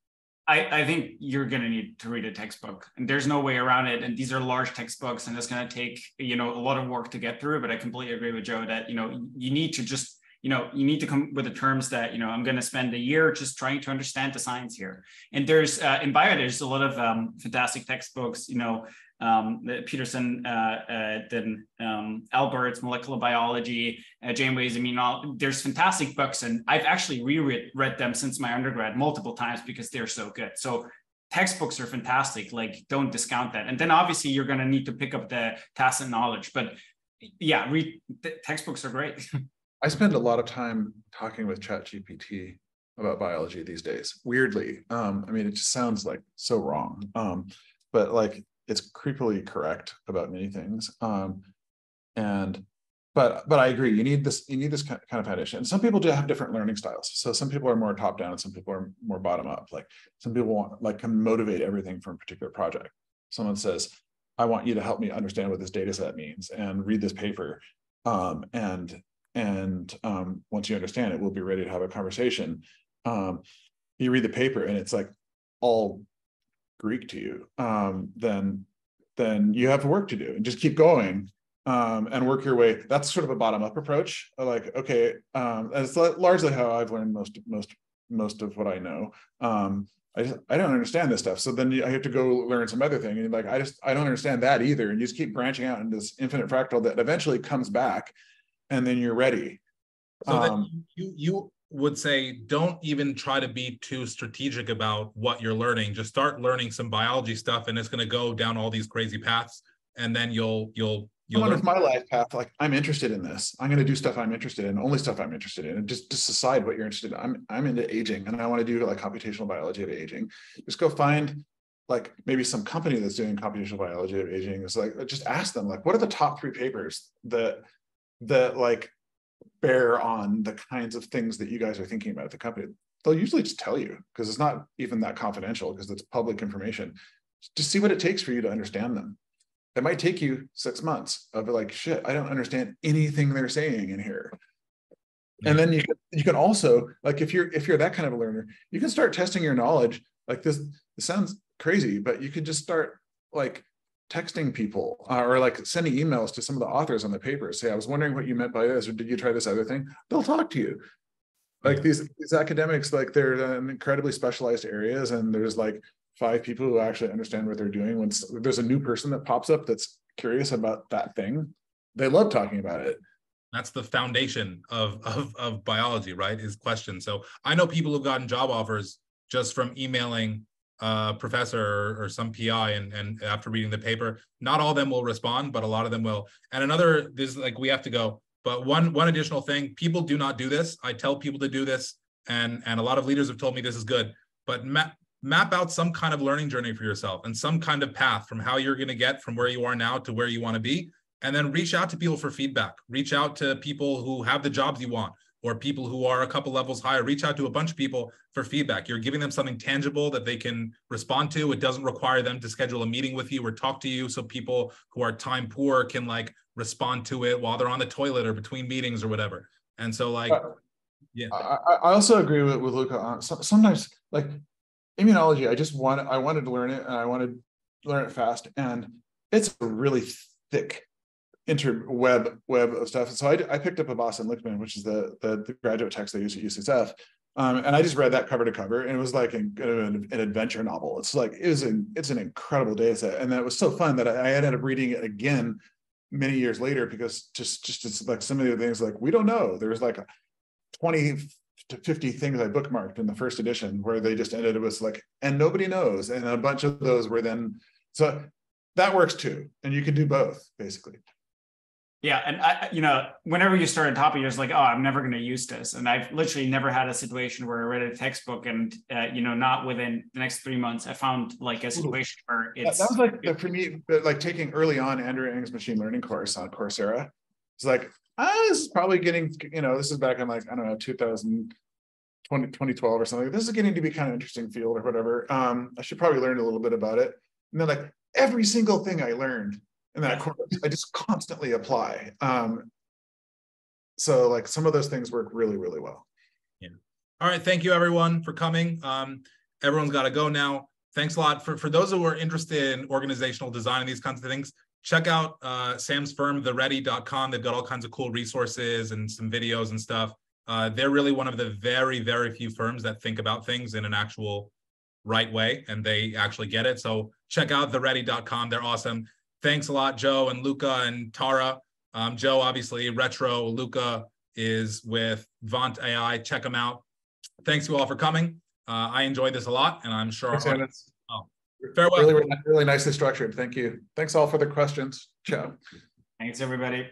I, I think you're going to need to read a textbook and there's no way around it. And these are large textbooks and it's going to take, you know, a lot of work to get through, but I completely agree with Joe that, you know, you need to just you know you need to come with the terms that you know i'm going to spend a year just trying to understand the science here and there's uh, in bio there's a lot of um, fantastic textbooks you know um, peterson uh, uh, then um, albert's molecular biology uh, janeway's i mean all, there's fantastic books and i've actually reread read them since my undergrad multiple times because they're so good. So textbooks are fantastic like don't discount that. And then obviously you're going to need to pick up the tacit knowledge but yeah textbooks are great. (laughs) I spend a lot of time talking with ChatGPT about biology these days. Weirdly, um, I mean, it just sounds like so wrong, um, but like it's creepily correct about many things. Um, and but but I agree, you need this you need this kind of foundation. And some people do have different learning styles. So some people are more top down, and some people are more bottom up. Like some people want like can motivate everything from a particular project. Someone says, "I want you to help me understand what this data set means and read this paper." Um, and and um, once you understand it we'll be ready to have a conversation um, you read the paper and it's like all greek to you um, then then you have work to do and just keep going um, and work your way that's sort of a bottom up approach like okay um, it's largely how i've learned most most most of what i know um, I just I don't understand this stuff. So then I have to go learn some other thing. And like I just I don't understand that either. And you just keep branching out into this infinite fractal that eventually comes back and then you're ready. So um, you you would say don't even try to be too strategic about what you're learning. Just start learning some biology stuff, and it's going to go down all these crazy paths, and then you'll you'll you'll. Learn. my life path, like I'm interested in this. I'm going to do stuff I'm interested in, only stuff I'm interested in, and just just decide what you're interested in. I'm I'm into aging, and I want to do like computational biology of aging. Just go find like maybe some company that's doing computational biology of aging is like just ask them like what are the top three papers that that like bear on the kinds of things that you guys are thinking about at the company. They'll usually just tell you because it's not even that confidential because it's public information. Just see what it takes for you to understand them. It might take you six months of like shit i don't understand anything they're saying in here. And then you can, you can also like if you're if you're that kind of a learner you can start testing your knowledge. Like this it sounds crazy but you can just start like texting people uh, or like sending emails to some of the authors on the paper. Say, I was wondering what you meant by this, or did you try this other thing? They'll talk to you. Like these these academics, like they're in incredibly specialized areas, and there's like five people who actually understand what they're doing. When there's a new person that pops up that's curious about that thing, they love talking about it. That's the foundation of, of, of biology, right? Is questions. So I know people who've gotten job offers just from emailing a professor or, or some PI and, and after reading the paper. Not all of them will respond, but a lot of them will. And another, this is like we have to go. But one one additional thing, people do not do this. I tell people to do this, and and a lot of leaders have told me this is good. But map map out some kind of learning journey for yourself and some kind of path from how you're going to get from where you are now to where you want to be and then reach out to people for feedback reach out to people who have the jobs you want or people who are a couple levels higher reach out to a bunch of people for feedback. You're giving them something tangible that they can respond to. It doesn't require them to schedule a meeting with you or talk to you so people who are time poor can like respond to it while they're on the toilet or between meetings or whatever. And so like uh, yeah. I, I also agree with, with luca on sometimes like immunology i just wanted i wanted to learn it and i wanted to learn it fast and it's really thick interweb web of stuff. So I, I picked up Abbas and Lichtman, which is the, the, the graduate text they use at UCSF. Um, and I just read that cover to cover, and it was like an, an, an, adventure novel. It's like it was an it's an incredible data set, and that was so fun that I, I ended up reading it again many years later because just just it's like some of the things like we don't know. There's like twenty to fifty things I bookmarked in the first edition where they just ended it was like and nobody knows, and a bunch of those were then so that works too, and you can do both basically. Yeah, and I, you know, whenever you start a topic, you're just like, oh, I'm never going to use this, and I've literally never had a situation where I read a textbook and, uh, you know, not within the next three months, I found like a situation where it's. That was like the, for me, like taking early on Andrew Ng's machine learning course on Coursera. It's like, ah, this is probably getting, you know, this is back in like I don't know, 2000, 2012 or something. This is getting to be kind of interesting field or whatever. Um, I should probably learn a little bit about it. And then like every single thing I learned in that course. I just constantly apply. Um, so like some of those things work really, really well. Yeah. All right. Thank you everyone for coming. Um, everyone's got to go now. Thanks a lot for, for those who are interested in organizational design and these kinds of things. Check out uh, Sam's firm, theready.com. They've got all kinds of cool resources and some videos and stuff. Uh, they're really one of the very, very few firms that think about things in an actual right way and they actually get it. So check out theready.com. They're awesome. Thanks a lot, Joe and Luca and Tara. Um, Joe, obviously, Retro. Luca is with Vant AI. Check them out. Thanks you all for coming. Uh, I enjoyed this a lot, and I'm sure. Thanks, our, oh, farewell. Really, really nicely structured. Thank you. Thanks all for the questions. Ciao. Thanks, everybody.